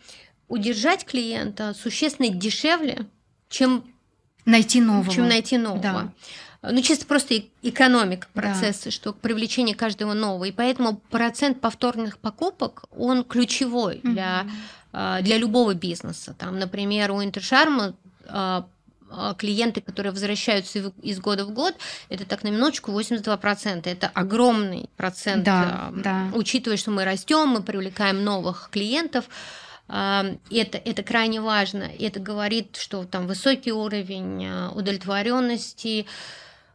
удержать клиента существенно дешевле, чем найти нового. Чем найти нового. Да. Ну, чисто просто экономика процесса, да. что привлечение каждого нового. И поэтому процент повторных покупок, он ключевой mm-hmm. для, а, для любого бизнеса. Там, например, у Интершарма а, а, клиенты, которые возвращаются из года в год, это так на минуточку 82%. Это огромный процент, да, да. учитывая, что мы растем, мы привлекаем новых клиентов это, это крайне важно. Это говорит, что там высокий уровень а, удовлетворенности.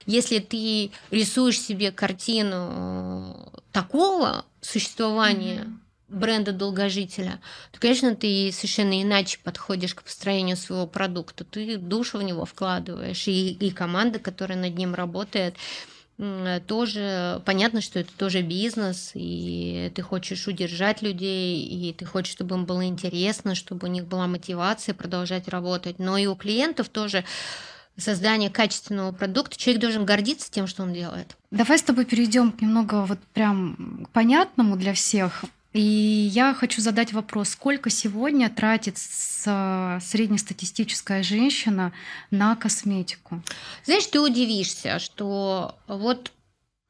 Если ты рисуешь себе картину такого существования mm-hmm. бренда долгожителя, то, конечно, ты совершенно иначе подходишь к построению своего продукта. Ты душу в него вкладываешь, и, и команда, которая над ним работает, тоже понятно, что это тоже бизнес, и ты хочешь удержать людей, и ты хочешь, чтобы им было интересно, чтобы у них была мотивация продолжать работать. Но и у клиентов тоже создание качественного продукта, человек должен гордиться тем, что он делает. Давай с тобой перейдем немного вот прям к понятному для всех. И я хочу задать вопрос, сколько сегодня тратит среднестатистическая женщина на косметику? Знаешь, ты удивишься, что вот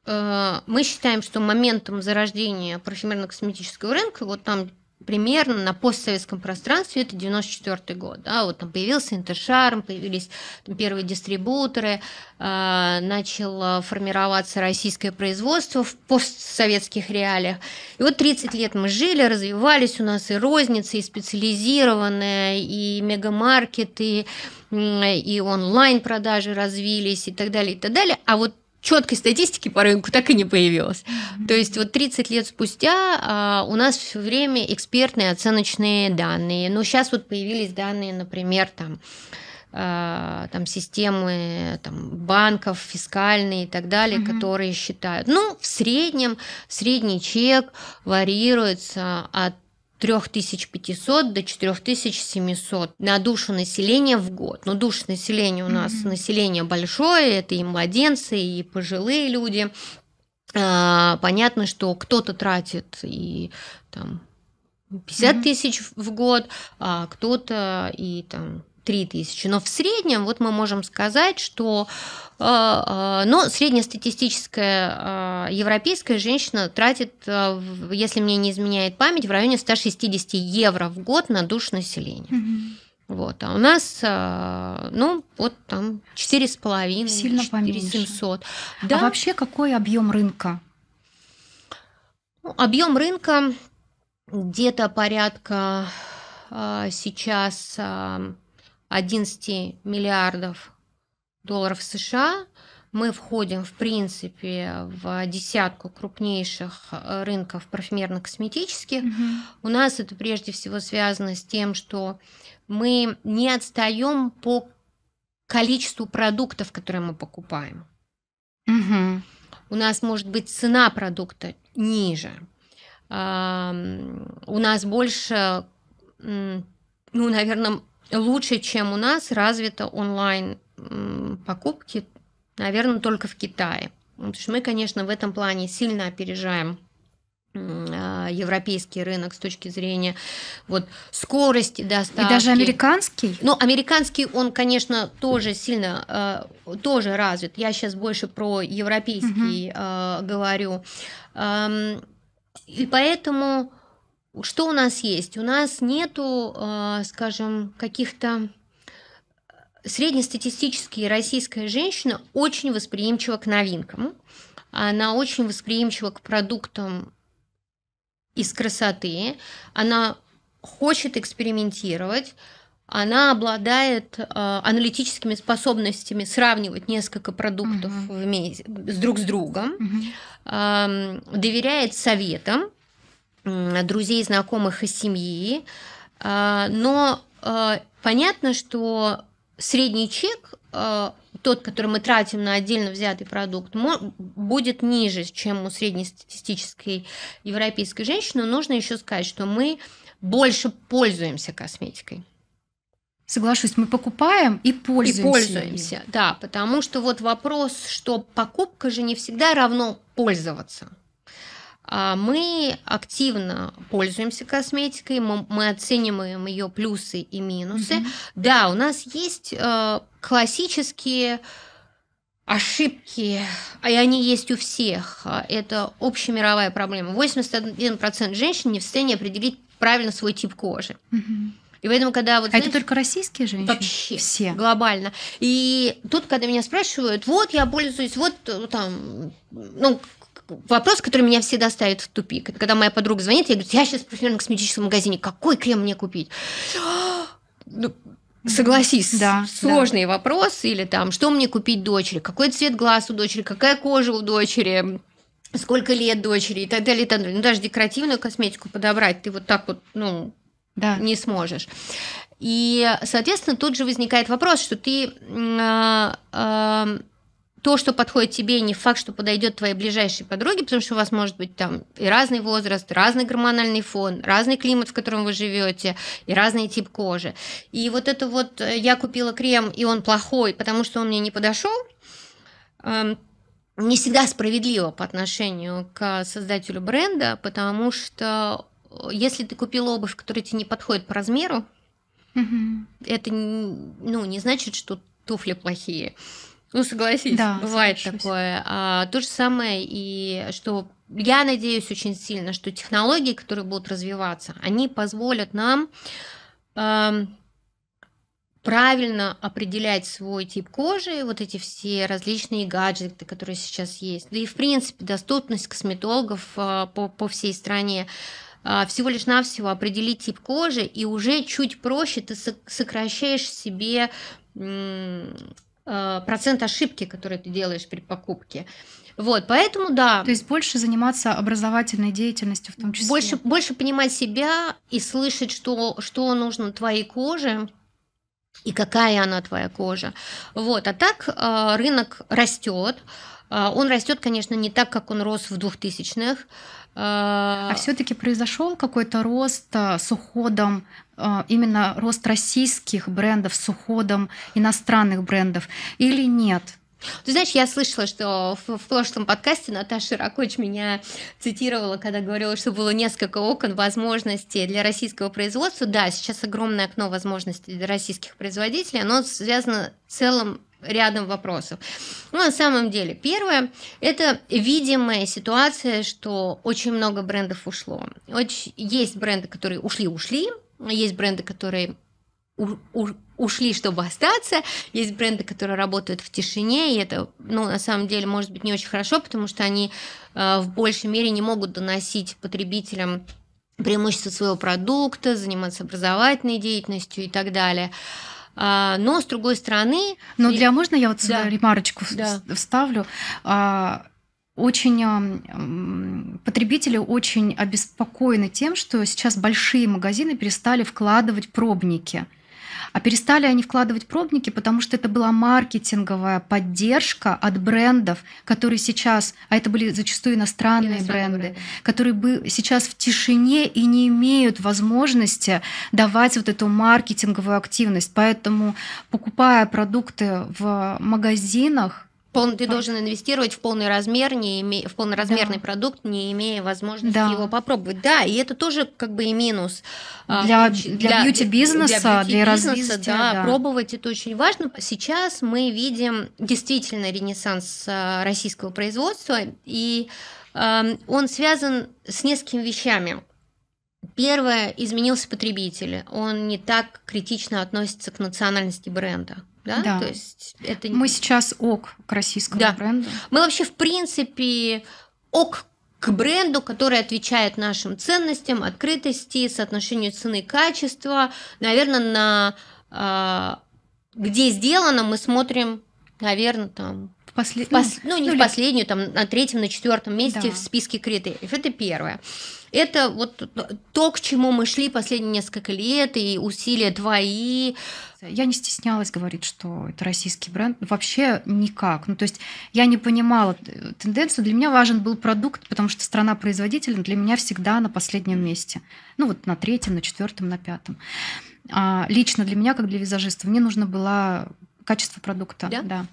э, мы считаем, что моментом зарождения парфюмерно-косметического рынка, вот там примерно на постсоветском пространстве это 94 год. Да, вот там появился Интершарм, появились первые дистрибуторы, э, начало формироваться российское производство в постсоветских реалиях. И вот 30 лет мы жили, развивались у нас и розница, и специализированная, и мегамаркеты, и онлайн-продажи развились, и так далее, и так далее. А вот четкой статистики по рынку так и не появилось. Mm-hmm. То есть вот 30 лет спустя а, у нас все время экспертные оценочные данные. Но сейчас вот появились данные, например, там а, там системы там, банков, фискальные и так далее, mm-hmm. которые считают. Ну, в среднем средний чек варьируется от 3500 до 4700 на душу населения в год. Но душа населения у нас mm-hmm. население большое, это и младенцы, и пожилые люди. А, понятно, что кто-то тратит и там 50 mm-hmm. тысяч в год, а кто-то и там 3 тысячи. Но в среднем вот мы можем сказать, что а, а, но среднестатистическая а, европейская женщина тратит, если мне не изменяет память, в районе 160 евро в год на душу населения. Угу. Вот, а у нас, ну, вот там 4,5, Сильно 4700. Да? А вообще какой объем рынка? Ну, объем рынка где-то порядка сейчас 11 миллиардов долларов США. Мы входим, в принципе, в десятку крупнейших э, рынков парфюмерно-косметических. Угу. У нас это прежде всего связано с тем, что мы не отстаем по количеству продуктов, которые мы покупаем. Угу. У нас может быть цена продукта ниже. У нас больше, ну, наверное, лучше, чем у нас, развита онлайн покупки, наверное, только в Китае. Потому что мы, конечно, в этом плане сильно опережаем а, европейский рынок с точки зрения вот скорости доставки. И даже американский? Ну, американский, он, конечно, тоже сильно, э, тоже развит. Я сейчас больше про европейский угу. говорю. И поэтому что у нас есть? У нас нету, э, скажем, каких-то среднестатистическая российская женщина очень восприимчива к новинкам. Она очень восприимчива к продуктам из красоты. Она хочет экспериментировать. Она обладает э, аналитическими способностями сравнивать несколько продуктов угу. вместе, с друг с другом, угу. э, доверяет советам э, друзей, знакомых и семьи. Э, но э, понятно, что средний чек, э, тот, который мы тратим на отдельно взятый продукт, будет ниже, чем у среднестатистической европейской женщины. Но нужно еще сказать, что мы больше пользуемся косметикой. Соглашусь, мы покупаем и пользуемся. И пользуемся, да, потому что вот вопрос, что покупка же не всегда равно пользоваться. А мы активно пользуемся косметикой, мы, оцениваем ее плюсы и минусы. Mm-hmm. Да, у нас есть э, классические ошибки, и они есть у всех. Это общемировая проблема. 81% женщин не в состоянии определить правильно свой тип кожи. Mm-hmm. И поэтому, когда вот... А знаешь, это только российские женщины? Вообще. Все. Глобально. И тут, когда меня спрашивают, вот я пользуюсь, вот э, там, ну, вопрос, который меня всегда ставит в тупик. Это когда моя подруга звонит, я говорю, я сейчас в парфюмерно-косметическом магазине, какой крем мне купить? Ну, согласись, да, сложный да. вопрос. Или там, что мне купить дочери, какой цвет глаз у дочери, какая кожа у дочери, сколько лет дочери и так далее, и так далее. Ну, даже декоративную косметику подобрать ты вот так вот, ну, да. не сможешь. И, соответственно, тут же возникает вопрос, что ты э, э, то, что подходит тебе, не факт, что подойдет твоей ближайшей подруге, потому что у вас может быть там и разный возраст, разный гормональный фон, разный климат, в котором вы живете, и разный тип кожи. И вот это вот э, я купила крем, и он плохой, потому что он мне не подошел, эм, не всегда справедливо по отношению к создателю бренда, потому что э, если ты купил обувь, которая тебе не подходит по размеру, угу. это ну, не значит, что туфли плохие Ну, согласись, да, бывает соглашусь. такое. А, то же самое и что я надеюсь очень сильно, что технологии, которые будут развиваться, они позволят нам э, правильно определять свой тип кожи, вот эти все различные гаджеты, которые сейчас есть, да и в принципе доступность косметологов э, по, по всей стране э, всего лишь навсего определить тип кожи, и уже чуть проще ты сокращаешь себе процент ошибки, который ты делаешь при покупке. Вот, поэтому да. То есть больше заниматься образовательной деятельностью в том числе. Больше, больше понимать себя и слышать, что, что нужно твоей коже и какая она твоя кожа. Вот, а так э, рынок растет. Э, он растет, конечно, не так, как он рос в 2000-х. А, а все-таки произошел какой-то рост с уходом, именно рост российских брендов с уходом иностранных брендов или нет? Ты знаешь, я слышала, что в, в прошлом подкасте Наташа Ракоч меня цитировала, когда говорила, что было несколько окон возможностей для российского производства. Да, сейчас огромное окно возможностей для российских производителей, оно связано целым рядом вопросов. Ну, на самом деле, первое, это видимая ситуация, что очень много брендов ушло. Очень, есть бренды, которые ушли-ушли, есть бренды, которые ушли, чтобы остаться. Есть бренды, которые работают в тишине, и это, ну, на самом деле, может быть не очень хорошо, потому что они э, в большей мере не могут доносить потребителям преимущества своего продукта, заниматься образовательной деятельностью и так далее. Но с другой стороны... Но для можно я вот да. ремарочку да. вставлю? А, очень потребители очень обеспокоены тем, что сейчас большие магазины перестали вкладывать пробники. А перестали они вкладывать пробники, потому что это была маркетинговая поддержка от брендов, которые сейчас, а это были зачастую иностранные, иностранные бренды, бренды, которые бы сейчас в тишине и не имеют возможности давать вот эту маркетинговую активность. Поэтому, покупая продукты в магазинах, Пол, ты должен инвестировать в полный размер, не име, в полноразмерный да. продукт, не имея возможности да. его попробовать. Да, и это тоже как бы и минус. А, для, для, для бьюти-бизнеса, для, для, развития. Да, да, пробовать это очень важно. Сейчас мы видим действительно ренессанс а, российского производства, и э, он связан с несколькими вещами. Первое, изменился потребитель. Он не так критично относится к национальности бренда. Да? да. То есть это... Мы сейчас ок к российскому да. бренду. Мы вообще, в принципе, ок к бренду, который отвечает нашим ценностям, открытости, соотношению цены и качества. Наверное, на э, где сделано, мы смотрим, наверное, там в послед... пос... ну, не ну, в последнюю, там на третьем, на четвертом месте да. в списке критериев. Это первое. Это вот то, к чему мы шли последние несколько лет, и усилия твои. Я не стеснялась говорить, что это российский бренд. Вообще никак. Ну, то есть я не понимала тенденцию. Для меня важен был продукт, потому что страна-производитель для меня всегда на последнем месте. Ну, вот на третьем, на четвертом, на пятом. А лично для меня, как для визажиста, мне нужно было качество продукта. Да? да.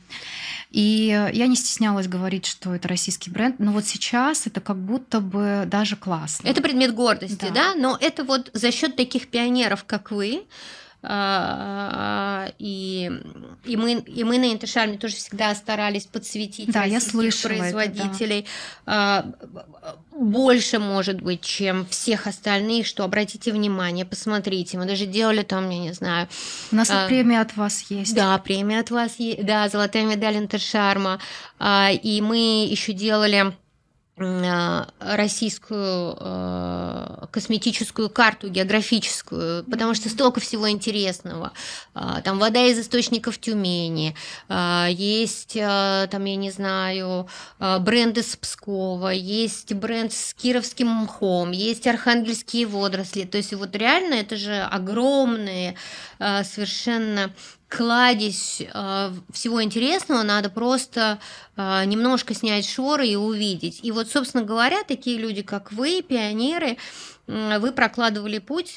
И я не стеснялась говорить, что это российский бренд, но вот сейчас это как будто бы даже классно. Это предмет гордости, да, да? но это вот за счет таких пионеров, как вы, и, и, мы, и мы на Интершарме тоже всегда старались подсветить да, я слышала производителей это, да. больше, может быть, чем всех остальных, что обратите внимание, посмотрите, мы даже делали там, я не знаю... У нас а, премия от вас есть. Да, премия от вас есть, да, золотая медаль Интершарма, а, и мы еще делали а, российскую э, косметическую карту географическую, потому что столько всего интересного. А, там вода из источников Тюмени, а, есть там, я не знаю, бренды с Пскова, есть бренд с кировским мхом, есть архангельские водоросли. То есть вот реально это же огромные совершенно кладезь э, всего интересного, надо просто э, немножко снять шоры и увидеть. И вот, собственно говоря, такие люди, как вы, пионеры, э, вы прокладывали путь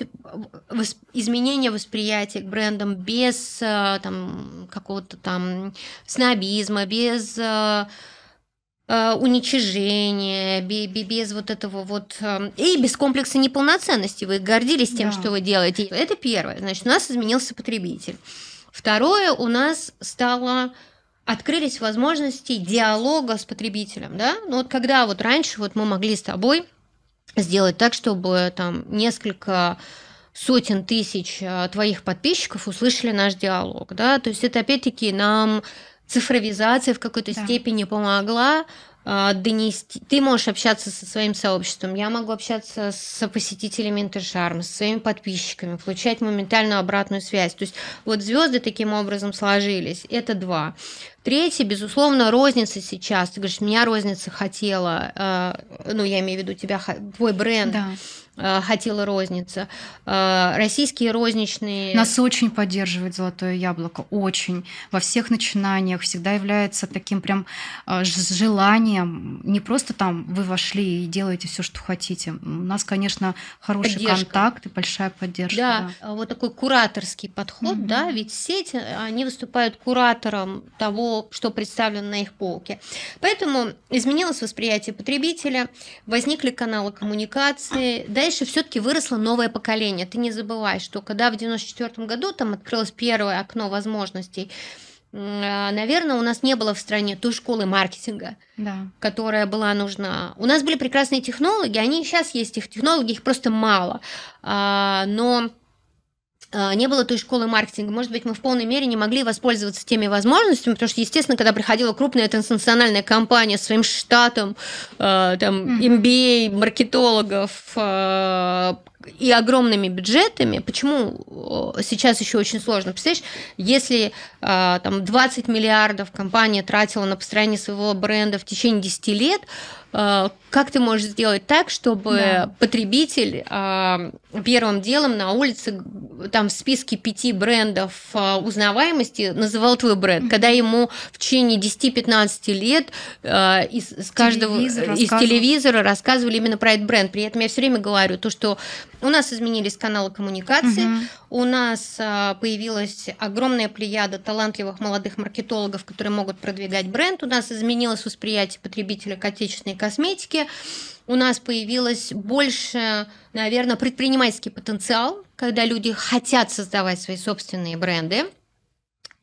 восп- изменения восприятия к брендам без э, там, какого-то там снобизма, без уничижения, без вот этого вот... И без комплекса неполноценности. Вы гордились тем, да. что вы делаете. Это первое. Значит, у нас изменился потребитель. Второе, у нас стало открылись возможности диалога с потребителем, да? Ну вот когда вот раньше вот мы могли с тобой сделать так, чтобы там несколько сотен тысяч а, твоих подписчиков услышали наш диалог, да, то есть это опять-таки нам цифровизация в какой-то да. степени помогла донести. Ты можешь общаться со своим сообществом, я могу общаться с посетителями Интершарма, со своими подписчиками, получать моментальную обратную связь. То есть вот звезды таким образом сложились. Это два. Третье, безусловно, розница сейчас. Ты говоришь, меня розница хотела, э, ну, я имею в виду тебя, твой бренд. Да хотела розница. Э, российские розничные... Нас очень поддерживает «Золотое яблоко», очень. Во всех начинаниях всегда является таким прям э, желанием. Не просто там вы вошли и делаете все, что хотите. У нас, конечно, хороший поддержка. контакт и большая поддержка. Да, да. вот такой кураторский подход, угу. да, ведь сети, они выступают куратором того, что представлено на их полке. Поэтому изменилось восприятие потребителя, возникли каналы коммуникации, да дальше все-таки выросло новое поколение. Ты не забывай, что когда в 94 году там открылось первое окно возможностей, наверное, у нас не было в стране той школы маркетинга, да. которая была нужна. У нас были прекрасные технологи, они сейчас есть, их технологи, их просто мало. А, но не было той школы маркетинга. Может быть, мы в полной мере не могли воспользоваться теми возможностями, потому что, естественно, когда приходила крупная транснациональная компания с своим штатом, э, там, MBA, маркетологов, э, и огромными бюджетами, почему сейчас еще очень сложно? Представляешь, если э, там 20 миллиардов компания тратила на построение своего бренда в течение 10 лет, э, как ты можешь сделать так, чтобы да. потребитель э, первым делом на улице там в списке пяти брендов узнаваемости называл твой бренд, mm-hmm. когда ему в течение 10-15 лет из, из каждого Телевизор из телевизора рассказывали именно про этот бренд. При этом я все время говорю то, что у нас изменились каналы коммуникации, угу. у нас появилась огромная плеяда талантливых молодых маркетологов, которые могут продвигать бренд, у нас изменилось восприятие потребителя к отечественной косметике, у нас появилось больше, наверное, предпринимательский потенциал, когда люди хотят создавать свои собственные бренды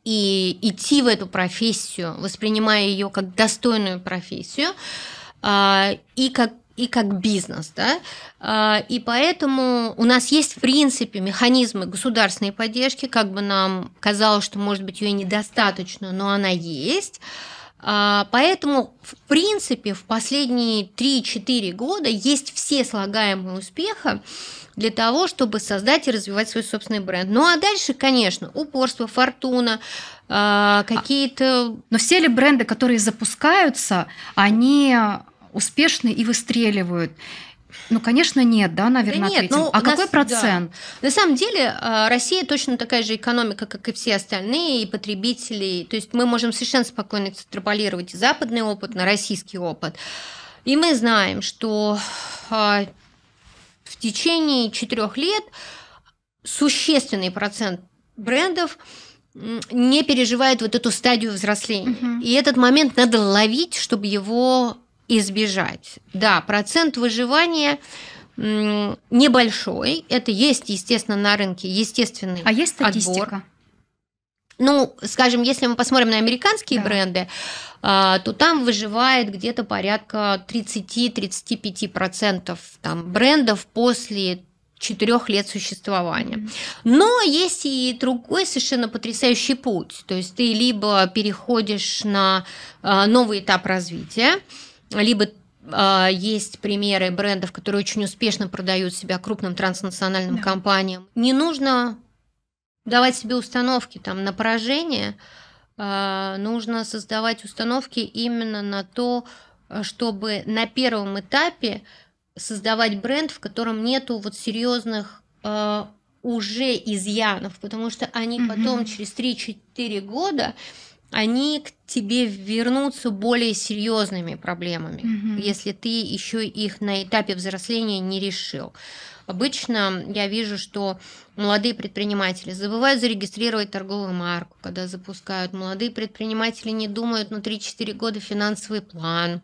и идти в эту профессию, воспринимая ее как достойную профессию а, и как и как бизнес, да, а, и поэтому у нас есть, в принципе, механизмы государственной поддержки, как бы нам казалось, что, может быть, ее недостаточно, но она есть, Поэтому, в принципе, в последние 3-4 года есть все слагаемые успеха для того, чтобы создать и развивать свой собственный бренд. Ну а дальше, конечно, упорство, фортуна, а, какие-то... Но все ли бренды, которые запускаются, они успешны и выстреливают? Ну, конечно, нет, да, наверное, да нет, ответим. Ну, а какой нас, процент? Да. На самом деле, а, Россия точно такая же экономика, как и все остальные, и потребители. То есть мы можем совершенно спокойно экстраполировать западный опыт на российский опыт. И мы знаем, что а, в течение четырех лет существенный процент брендов не переживает вот эту стадию взросления. Угу. И этот момент надо ловить, чтобы его избежать. Да, процент выживания небольшой. Это есть, естественно, на рынке естественный А есть статистика? Отбор. Ну, скажем, если мы посмотрим на американские да. бренды, а, то там выживает где-то порядка 30-35% там, брендов после четырех лет существования. Но есть и другой совершенно потрясающий путь. То есть ты либо переходишь на а, новый этап развития, либо э, есть примеры брендов, которые очень успешно продают себя крупным транснациональным да. компаниям. Не нужно давать себе установки там на поражение, э, нужно создавать установки именно на то, чтобы на первом этапе создавать бренд, в котором нету вот серьезных э, уже изъянов, потому что они угу. потом через 3-4 года они к тебе вернутся более серьезными проблемами, угу. если ты еще их на этапе взросления не решил. Обычно я вижу, что молодые предприниматели забывают зарегистрировать торговую марку, когда запускают. Молодые предприниматели не думают на 3-4 года финансовый план.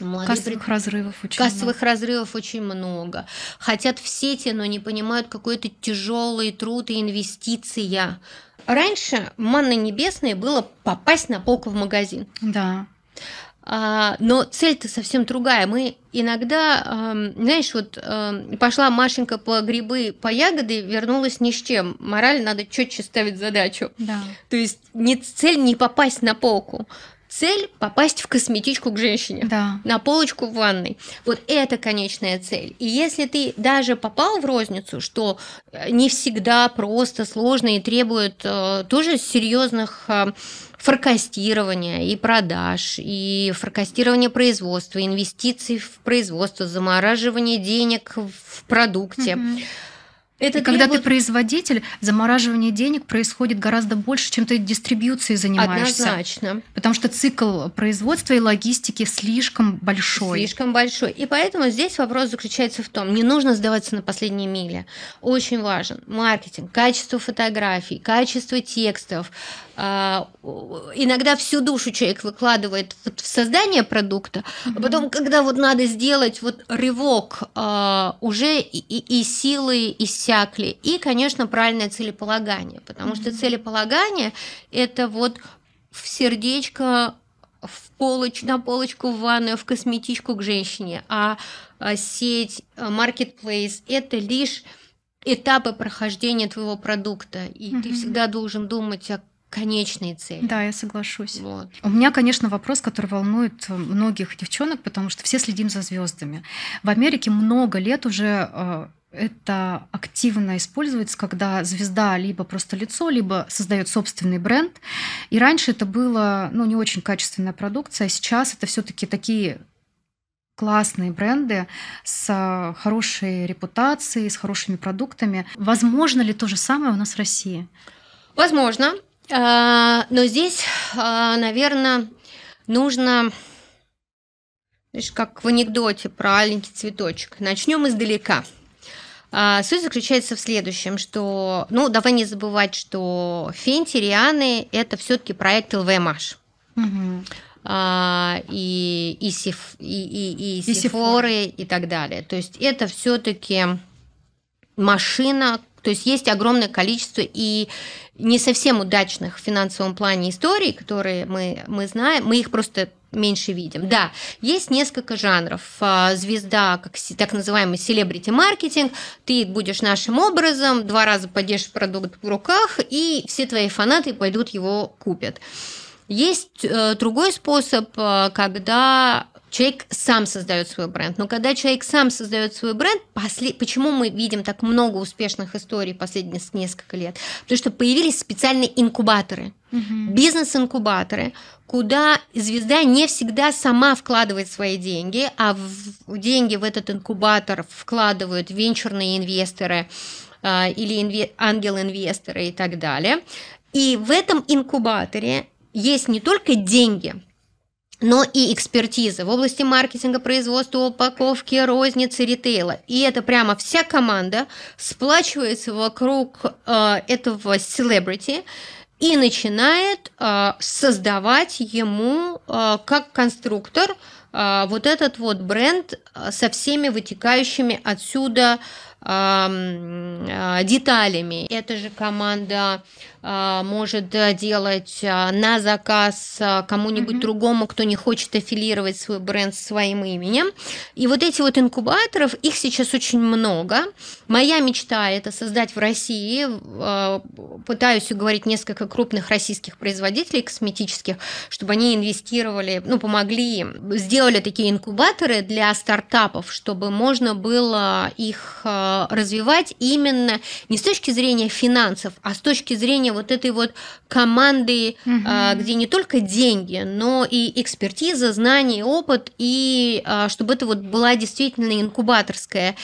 Молодые кассовых пред... разрывов очень кассовых много. разрывов очень много. Хотят в сети, но не понимают какой-то тяжелый труд и инвестиция Раньше манной небесной было попасть на полку в магазин. Да. А, но цель-то совсем другая. Мы иногда, знаешь, вот пошла Машенька по грибы, по ягоды, вернулась ни с чем. Мораль надо четче ставить задачу. Да. То есть не, цель не попасть на полку, цель попасть в косметичку к женщине, да. на полочку в ванной. Вот это конечная цель. И если ты даже попал в розницу, что э, не всегда просто, сложно и требует э, тоже серьезных э, форкастирования и продаж, и форкастирования производства, инвестиций в производство, замораживание денег в продукте. Угу. Это и когда ты производитель, замораживание денег происходит гораздо больше, чем ты дистрибьюцией занимаешься. Однозначно. Потому что цикл производства и логистики слишком большой. Слишком большой. И поэтому здесь вопрос заключается в том, не нужно сдаваться на последней миле. Очень важен маркетинг, качество фотографий, качество текстов, иногда всю душу человек выкладывает в создание продукта, а потом, когда вот надо сделать вот рывок, а, уже и, и силы иссякли, и, конечно, правильное целеполагание, потому что целеполагание это вот в сердечко в полоч, на полочку в ванную, в косметичку к женщине, а сеть, marketplace – это лишь этапы прохождения твоего продукта, и mm ты всегда должен думать о конечной цели. Да, я соглашусь. Вот. У меня, конечно, вопрос, который волнует многих девчонок, потому что все следим за звездами. В Америке много лет уже э, это активно используется, когда звезда либо просто лицо, либо создает собственный бренд. И раньше это было ну, не очень качественная продукция, а сейчас это все-таки такие классные бренды с хорошей репутацией, с хорошими продуктами. Возможно ли то же самое у нас в России? Возможно. А, но здесь, а, наверное, нужно, знаешь, как в анекдоте про аленький цветочек. Начнем издалека. А, суть заключается в следующем, что, ну, давай не забывать, что Фенти, Рианы – это все таки проект ЛВМаш. Угу. А, и, и, сиф, и, и, и, и сифоры и так далее. То есть это все таки машина, то есть есть огромное количество и не совсем удачных в финансовом плане историй, которые мы, мы знаем, мы их просто меньше видим. Да, есть несколько жанров. А, звезда, как так называемый селебрити-маркетинг, ты будешь нашим образом, два раза подержишь продукт в руках, и все твои фанаты пойдут его купят. Есть э, другой способ, э, когда человек сам создает свой бренд. Но когда человек сам создает свой бренд, после... почему мы видим так много успешных историй последние несколько лет? Потому что появились специальные инкубаторы, угу. бизнес-инкубаторы, куда звезда не всегда сама вкладывает свои деньги, а в деньги в этот инкубатор вкладывают венчурные инвесторы э, или инве... ангел-инвесторы и так далее. И в этом инкубаторе есть не только деньги, но и экспертиза в области маркетинга, производства, упаковки, розницы, ритейла. И это прямо вся команда сплачивается вокруг э, этого селебрити и начинает э, создавать ему э, как конструктор вот этот вот бренд э, со всеми вытекающими отсюда э, деталями. Эта же команда а, может делать а, на заказ а, кому-нибудь mm-hmm. другому, кто не хочет аффилировать свой бренд своим именем. И вот эти вот инкубаторов, их сейчас очень много. Моя мечта это создать в России, пытаюсь уговорить несколько крупных российских производителей косметических, чтобы они инвестировали, ну, помогли, сделали такие инкубаторы для стартапов, чтобы можно было их развивать именно не с точки зрения финансов, а с точки зрения вот этой вот команды, угу. где не только деньги, но и экспертиза, знания, опыт, и а, чтобы это вот была действительно инкубаторская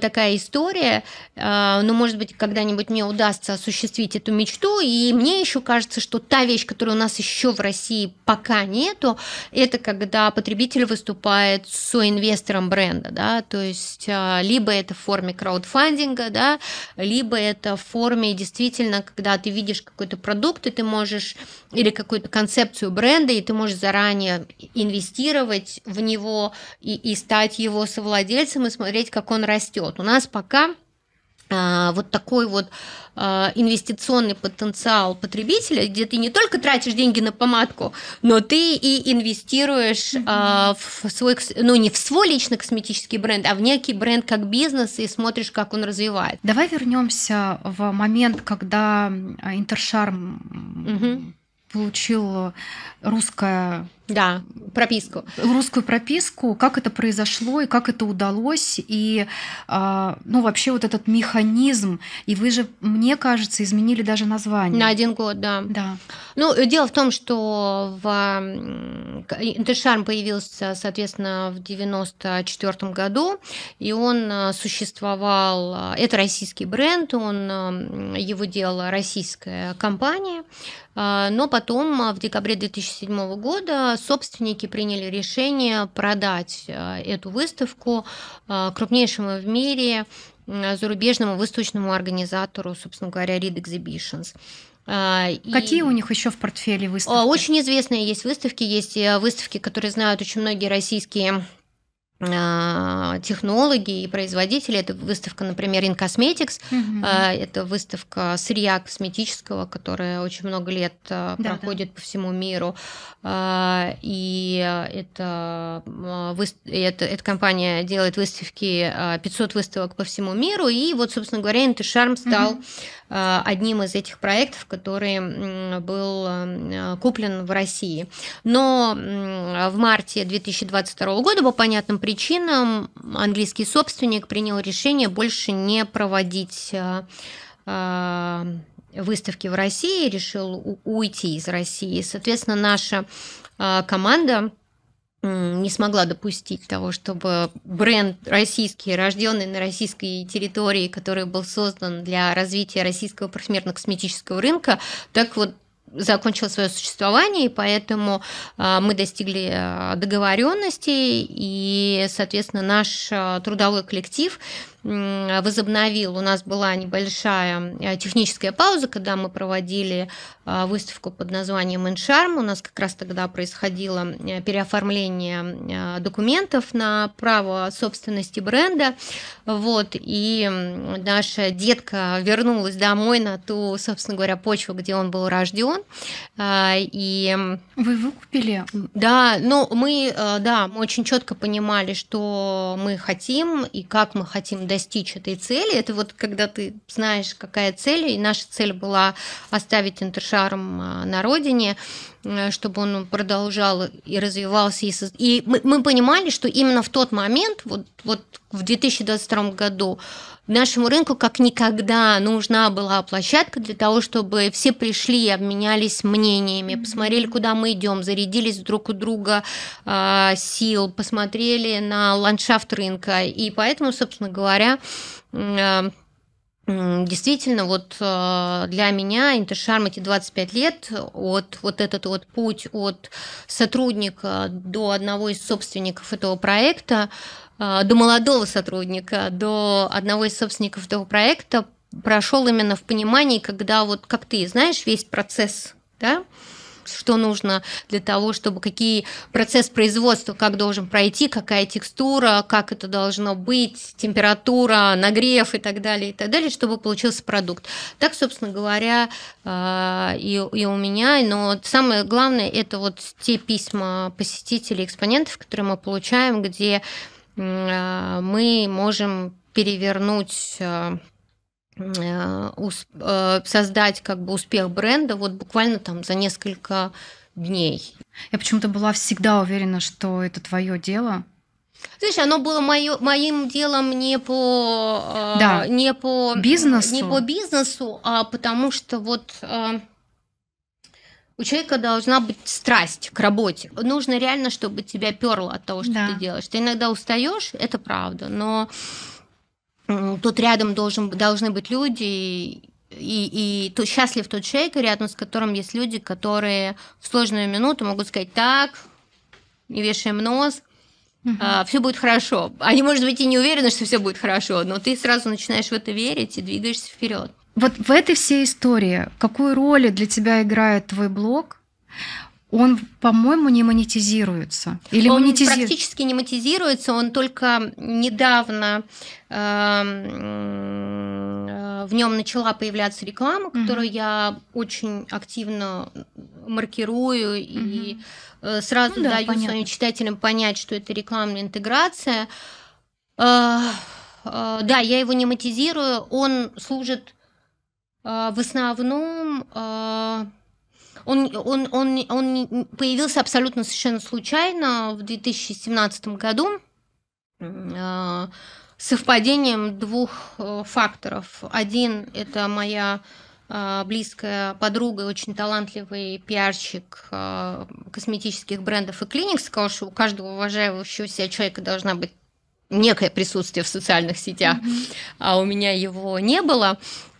такая история. А, ну, может быть, когда-нибудь мне удастся осуществить эту мечту. И мне еще кажется, что та вещь, которая у нас еще в России пока нету, это когда потребитель выступает соинвестором бренда, да, то есть либо это в форме краудфандинга, да, либо это в форме действительно, когда ты видишь какой-то продукт, и ты можешь, или какую-то концепцию бренда, и ты можешь заранее инвестировать в него и, и стать его совладельцем и смотреть, как он растет. У нас пока а, вот такой вот а, инвестиционный потенциал потребителя, где ты не только тратишь деньги на помадку, но ты и инвестируешь mm-hmm. в свой, ну не в свой личный косметический бренд, а в некий бренд как бизнес и смотришь, как он развивает. Давай вернемся в момент, когда Интершарм mm-hmm. Получил русское да, прописку. Русскую прописку, как это произошло и как это удалось, и а, ну вообще вот этот механизм, и вы же, мне кажется, изменили даже название. На один год, да. Да. Ну, дело в том, что в Интершарм появился, соответственно, в 94 году, и он а, существовал, а, это российский бренд, он, его делала российская компания, но потом в декабре 2007 года собственники приняли решение продать э, эту выставку э, крупнейшему в мире зарубежному выставочному организатору, собственно говоря, Reed Exhibitions. Э, Какие и... у них еще в портфеле выставки? Очень известные есть выставки, есть выставки, которые знают очень многие российские а, технологии и производители. Это выставка, например, In Cosmetics. Угу. Это выставка сырья косметического, которая очень много лет а, да, проходит да. по всему миру. И это, это, эта компания делает выставки, 500 выставок по всему миру. И вот, собственно говоря, Интершарм стал угу. Одним из этих проектов, который был куплен в России. Но в марте 2022 года по понятным причинам английский собственник принял решение больше не проводить а, выставки в России, решил уйти из России. Соответственно, наша команда не смогла допустить того, чтобы бренд российский, рожденный на российской территории, который был создан для развития российского парфюмерно-косметического рынка, так вот закончил свое существование, и поэтому а, мы достигли а, договоренности, и, соответственно, наш а, трудовой коллектив возобновил. У нас была небольшая э, техническая пауза, когда мы проводили э, выставку под названием «Иншарм». У нас как раз тогда происходило э, переоформление документов на право собственности бренда. Вот, и наша детка вернулась домой на ту, собственно говоря, почву, где он был рожден. И... Вы выкупили? Да, ну мы, да, мы очень четко понимали, что мы хотим и как мы хотим достичь этой цели. Это вот когда ты знаешь, какая цель, и наша цель была оставить интершарм а, на родине, э, чтобы он продолжал и развивался. И, и мы, мы понимали, что именно в тот момент, вот, вот в 2022 году, нашему рынку как никогда нужна была площадка для того, чтобы все пришли и обменялись мнениями, посмотрели, куда мы идем, зарядились друг у друга э, сил, посмотрели на ландшафт рынка. И поэтому, собственно говоря, э, Действительно, вот для меня Интершарм эти 25 лет, от вот этот вот путь от сотрудника до одного из собственников этого проекта, а, до молодого сотрудника, до одного из собственников этого проекта прошел именно в понимании, когда вот как ты знаешь весь процесс, да, что нужно для того, чтобы какие процесс производства, как должен пройти, какая текстура, как это должно быть, температура, нагрев и так далее, и так далее, чтобы получился продукт. Так, собственно говоря, а, и, и у меня, но самое главное это вот те письма посетителей, экспонентов, которые мы получаем, где Э, мы можем перевернуть э, создать как бы успех бренда вот буквально там за несколько дней. Я почему-то была всегда уверена, что это твое дело. Знаешь, оно было моё, моим делом не по да. не по бизнесу, не по бизнесу, а потому что вот у человека должна быть страсть к работе. Нужно реально, чтобы тебя перло от того, что да. ты делаешь. Ты иногда устаешь, это правда, но тут рядом должен, должны быть люди, и, и то счастлив тот человек, рядом с которым есть люди, которые в сложную минуту могут сказать так, не вешаем нос, угу. а, все будет хорошо. Они, может быть, и не уверены, что все будет хорошо, но ты сразу начинаешь в это верить и двигаешься вперед. Вот в этой всей истории какую роль для тебя играет твой блог? Он, по-моему, не монетизируется. Или он монетизи... практически не монетизируется, он только недавно э, в нем начала появляться реклама, которую mm-hmm. я очень активно маркирую mm-hmm. и сразу ну, да, даю понятно. своим читателям понять, что это рекламная интеграция. Да, я его не матизирую, он служит в основном он, он, он, он появился абсолютно совершенно случайно в 2017 году э, совпадением двух э, факторов. Один – это моя э, близкая подруга очень талантливый пиарщик косметических брендов и клиник сказал, что у каждого уважающего себя человека должна быть некое присутствие в социальных сетях, mm-hmm. а у меня его не было.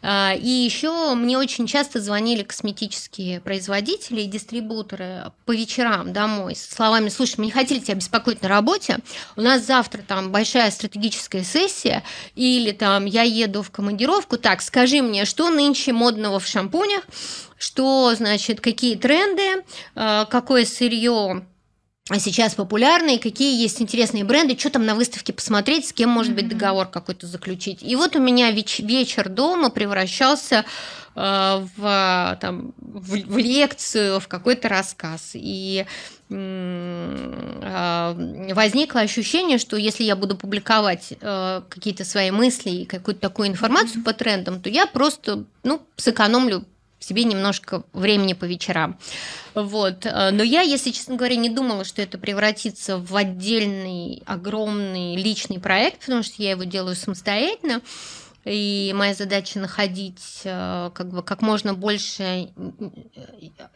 А, и еще мне очень часто звонили косметические производители и дистрибуторы по вечерам домой с словами, слушай, мы не хотели тебя беспокоить на работе, у нас завтра там большая стратегическая сессия, или там я еду в командировку, так, скажи мне, что нынче модного в шампунях, что, значит, какие тренды, а, какое сырье сейчас популярные, какие есть интересные бренды, что там на выставке посмотреть, с кем может быть договор какой-то заключить. И вот у меня веч- вечер дома превращался э, в, там, в, в лекцию, в какой-то рассказ. И э, возникло ощущение, что если я буду публиковать э, какие-то свои мысли и какую-то такую информацию mm-hmm. по трендам, то я просто ну, сэкономлю себе немножко времени по вечерам. Вот. Э, но я, если честно говоря, не думала, что это превратится в отдельный, огромный личный проект, потому что я его делаю самостоятельно. И моя задача находить э, как, бы, как можно больше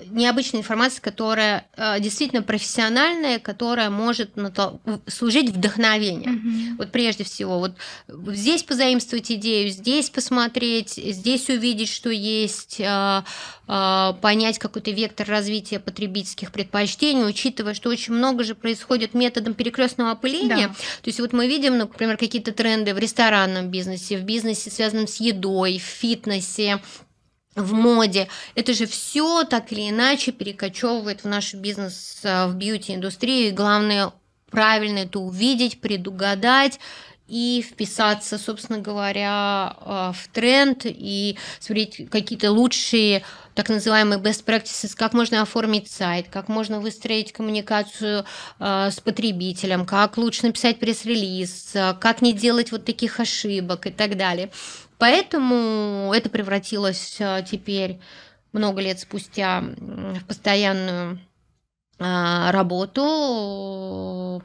необычной информации, которая э, действительно профессиональная, которая может служить вдохновением. Mm-hmm. Вот прежде всего, вот здесь позаимствовать идею, здесь посмотреть, здесь увидеть, что есть, э, понять какой-то вектор развития потребительских предпочтений, учитывая, что очень много же происходит методом перекрестного опыления. Да. То есть вот мы видим, например, какие-то тренды в ресторанном бизнесе, в бизнесе бизнесе, связанном с едой, в фитнесе, в моде. Это же все так или иначе перекочевывает в наш бизнес, э, в бьюти-индустрию. И главное, правильно это увидеть, предугадать и вписаться, собственно говоря, э, в тренд и смотреть какие-то лучшие так называемые best practices, как можно оформить сайт, как можно выстроить коммуникацию э, с потребителем, как лучше написать пресс-релиз, э, как не делать вот таких ошибок и так далее. Поэтому это превратилось теперь много лет спустя в постоянную а, работу,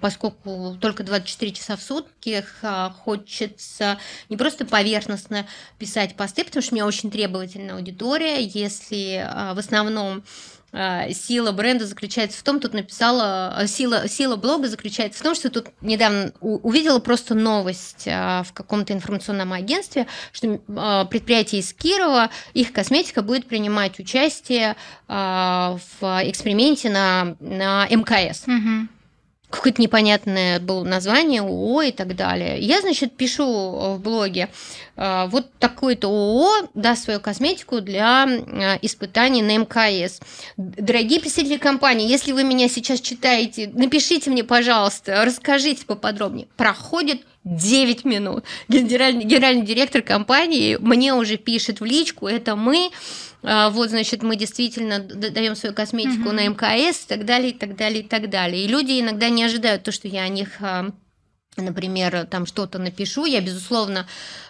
поскольку только 24 часа в сутки а, хочется не просто поверхностно писать посты, потому что у меня очень требовательная аудитория, если а, в основном а, сила бренда заключается в том, тут написала, а, сила, сила блога заключается в том, что тут недавно увидела просто новость а, в каком-то информационном агентстве, что предприятие из Кирова, их косметика будет принимать участие в эксперименте на, на МКС. Угу какое-то непонятное было название, ООО и так далее. Я, значит, пишу в блоге, а, вот такой-то ООО даст свою косметику для а, испытаний на МКС. Дорогие представители компании, если вы меня сейчас читаете, напишите мне, пожалуйста, расскажите поподробнее. Проходит 9 минут. Генеральный, генеральный директор компании мне уже пишет в личку, это мы, а, вот, значит, мы действительно даем свою косметику угу. на МКС и так далее, и так далее, и так далее. И люди иногда не ожидают то, что я о них а, например, там что-то напишу, я, безусловно,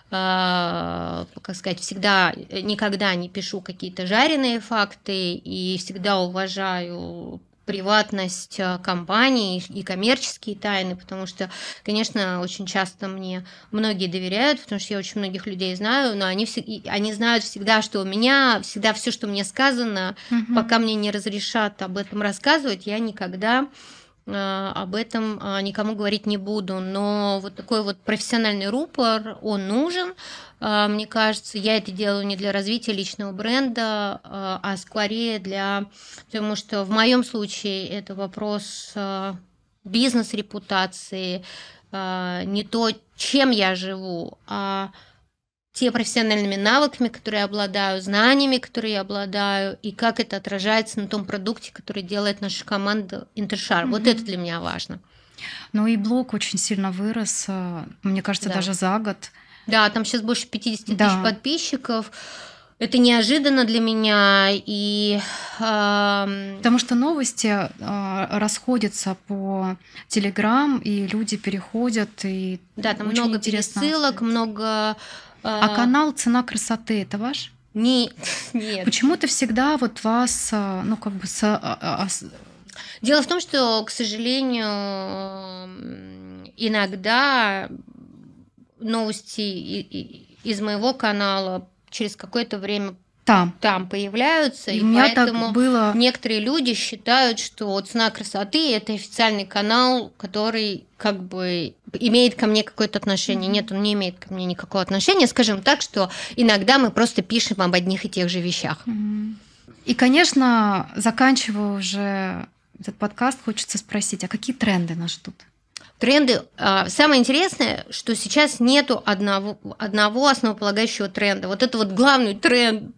э, как сказать, всегда, никогда не пишу какие-то жареные факты и всегда уважаю приватность э, компании и коммерческие тайны, потому что, конечно, очень часто мне многие доверяют, потому что я очень многих людей знаю, но они, все, они знают всегда, что у меня всегда все, что мне сказано, угу. пока мне не разрешат об этом рассказывать, я никогда э, об этом э, никому говорить не буду. Но вот такой вот профессиональный рупор, он нужен. А, мне кажется, я это делаю не для развития личного бренда, а, а скорее для... Потому что в моем случае это вопрос а, бизнес-репутации, не то, чем я живу, а те профессиональными навыками, которые я обладаю, знаниями, которые я обладаю, и как это отражается на том продукте, который делает наша команда Интершар. Mm-hmm. Вот это для меня важно. Ну и блог очень сильно вырос, мне кажется, да. даже за год. Да, там сейчас больше 50 Да. тысяч подписчиков. Это неожиданно для меня. И ам, Потому что новости а, расходятся по Телеграм, и люди переходят, и да, там очень много пересылок, много. А канал «Цена красоты» — это ваш? Не, нет. Почему-то всегда вот вас, а, ну, как бы... с- Дело в том, что, к сожалению, иногда новости из моего канала через какое-то время Там. там появляются, И и у меня поэтому так было... некоторые люди считают, что цена красоты это официальный канал, который как бы имеет ко мне какое-то отношение. Мгм. Нет, он не имеет ко мне никакого отношения. Скажем так, что иногда мы просто пишем об одних и тех же вещах. Мгм. И, конечно, заканчивая уже этот подкаст, хочется спросить, а какие тренды нас ждут? Тренды. а, Самое интересное, что сейчас нету одного, одного основополагающего тренда. Вот это вот главный тренд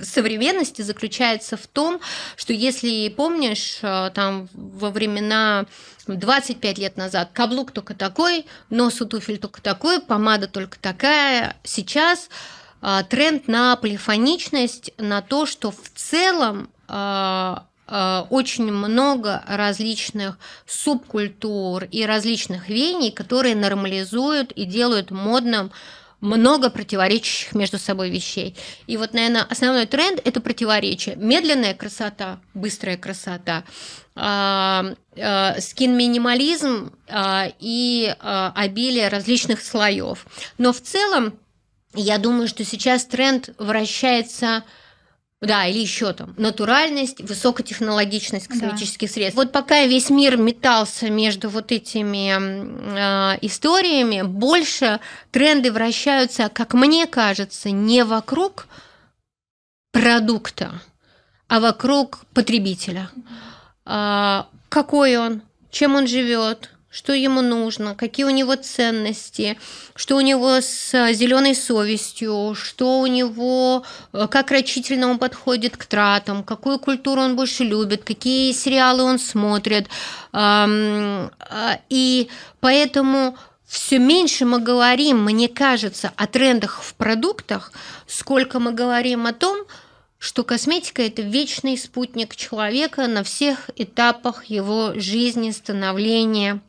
современности заключается в том, что если помнишь, а, там во времена 25 лет назад каблук только такой, нос у туфель только такой, помада только такая, сейчас а, тренд на полифоничность, на то, что в целом очень много различных субкультур и различных веяний, которые нормализуют и делают модным много противоречащих между собой вещей. И вот, наверное, основной тренд – это противоречие. Медленная красота, быстрая красота, а, а, скин-минимализм и обилие различных слоев. Но в целом, я думаю, что сейчас тренд вращается да, или еще там натуральность, высокотехнологичность Да. косметических средств. Вот пока весь мир метался между вот этими э, историями, больше тренды вращаются, как мне кажется, не вокруг продукта, а вокруг потребителя. А, какой он, чем он живет, что ему нужно, какие у него ценности, что у него с зеленой совестью, что у него, э, как рачительно он подходит к тратам, какую культуру он больше любит, какие сериалы он смотрит. А, И поэтому все меньше мы говорим, мне кажется, о трендах в продуктах, сколько мы говорим о том, что косметика – это вечный спутник человека на всех этапах его жизни, становления.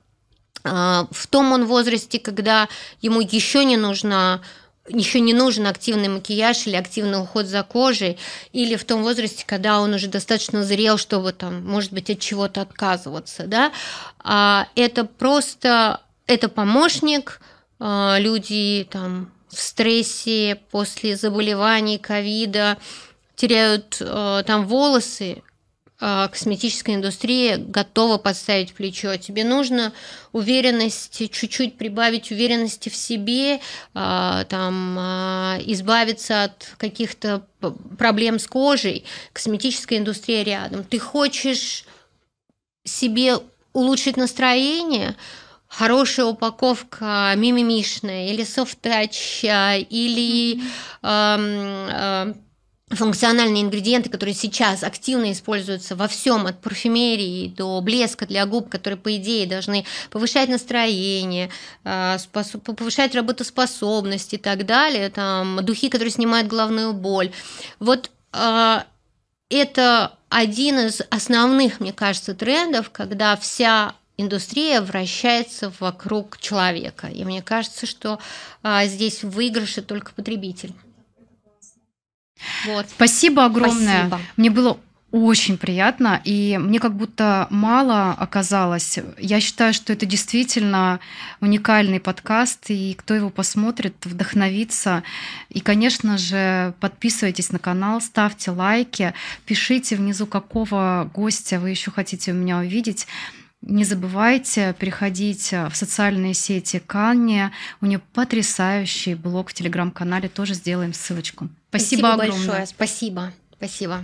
А, В том он возрасте, когда ему еще не нужна еще не нужен активный макияж или активный уход за кожей, или в том возрасте, когда он уже достаточно зрел, чтобы там, может быть, от чего-то отказываться, да, А это просто, это помощник, а, люди там в стрессе после заболеваний, ковида теряют э, там волосы, а косметическая индустрия готова подставить плечо. Тебе нужно уверенности, чуть-чуть прибавить уверенности в себе, а, там, а, избавиться от каких-то проблем с кожей. Косметическая индустрия рядом. Ты хочешь себе улучшить настроение, хорошая упаковка мимимишная или софт-тач, а, или ам, а, функциональные ингредиенты, которые сейчас активно используются во всем, от парфюмерии до блеска для губ, которые, по идее, должны повышать настроение, способ- повышать работоспособность и так далее, там, духи, которые снимают головную боль. Вот а, это один из основных, мне кажется, трендов, когда вся индустрия вращается вокруг человека. И мне кажется, что а, здесь в только потребитель. Вот. Спасибо огромное. Спасибо. Мне было очень приятно, и мне как будто мало оказалось. Я считаю, что это действительно уникальный подкаст, и кто его посмотрит, вдохновится. И, конечно же, подписывайтесь на канал, ставьте лайки, пишите внизу, какого гостя вы еще хотите у меня увидеть. Не забывайте переходить в социальные сети Канни. У нее потрясающий блог в телеграм-канале. Тоже сделаем ссылочку. Спасибо, огромное. большое. Спасибо. Спасибо.